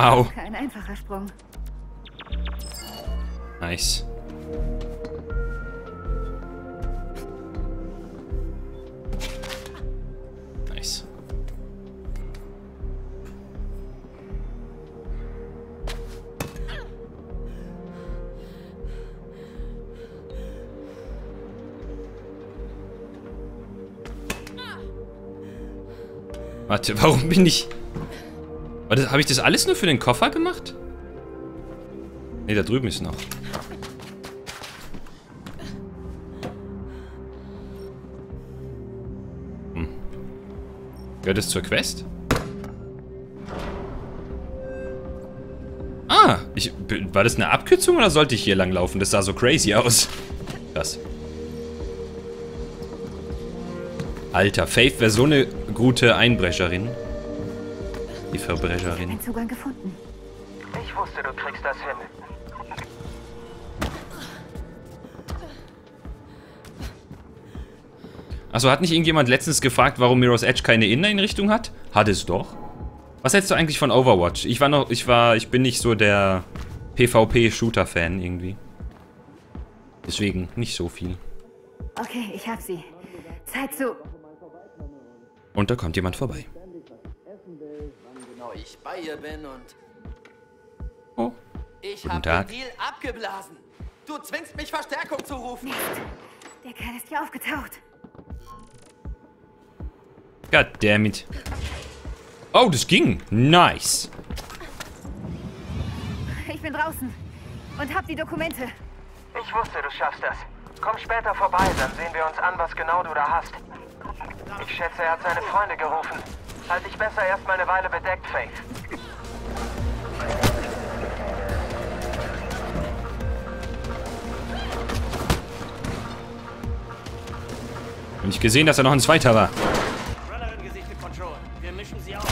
Wow. Kein einfacher Sprung. Nice. Warte, warum bin ich... Habe ich das alles nur für den Koffer gemacht? Ne, da drüben ist noch. Hm. Gehört das zur Quest? Ah, ich, war das eine Abkürzung oder sollte ich hier lang laufen? Das sah so crazy aus. Krass. Alter, Faith wäre so eine gute Einbrecherin. Die Verbrecherin. Den Zugang gefunden. Ich wusste, du kriegst das hin. Achso, hat nicht irgendjemand letztens gefragt, warum Mirror's Edge keine Inneneinrichtung hat? Hat es doch. Was hältst du eigentlich von Overwatch? Ich war noch, ich war, ich bin nicht so der PvP-Shooter-Fan irgendwie. Deswegen nicht so viel. Okay, ich hab sie. Zeit zu... Und da kommt jemand vorbei. Genau ich bei ihr bin und... Oh. Ich Guten hab Tag. den Deal abgeblasen. Du zwingst mich, Verstärkung zu rufen. Der Kerl ist hier aufgetaucht. Goddammit. Oh, das ging. Nice. Ich bin draußen. Und hab die Dokumente. Ich wusste, du schaffst das. Komm später vorbei, dann sehen wir uns an, was genau du da hast. Ich schätze, er hat seine Freunde gerufen. Halt dich besser erstmal eine Weile bedeckt, Faith. Hab nicht gesehen, dass da noch ein zweiter war. Runnerin gesichtet Control. Wir mischen sie auf.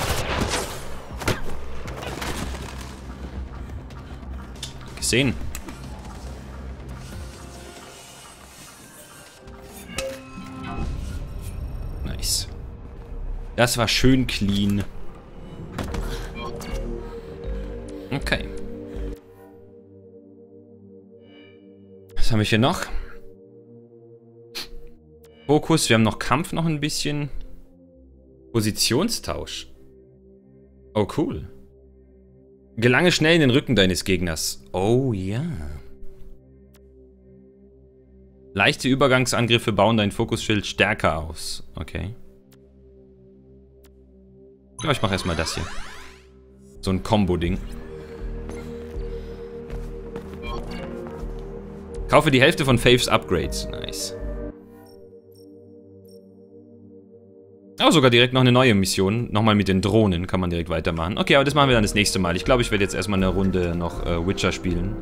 Gesehen. Das war schön clean. Okay. Was haben wir hier noch? Fokus, wir haben noch Kampf noch ein bisschen. Positionstausch. Oh, cool. Gelange schnell in den Rücken deines Gegners. Oh ja. Leichte Übergangsangriffe bauen dein Fokusschild stärker aus. Okay. Ja, ich mache erstmal das hier. So ein Combo-Ding. Kaufe die Hälfte von Faves Upgrades. Nice. Oh, sogar direkt noch eine neue Mission. Nochmal mit den Drohnen kann man direkt weitermachen. Okay, aber das machen wir dann das nächste Mal. Ich glaube, ich werde jetzt erstmal eine Runde noch äh, Witcher spielen.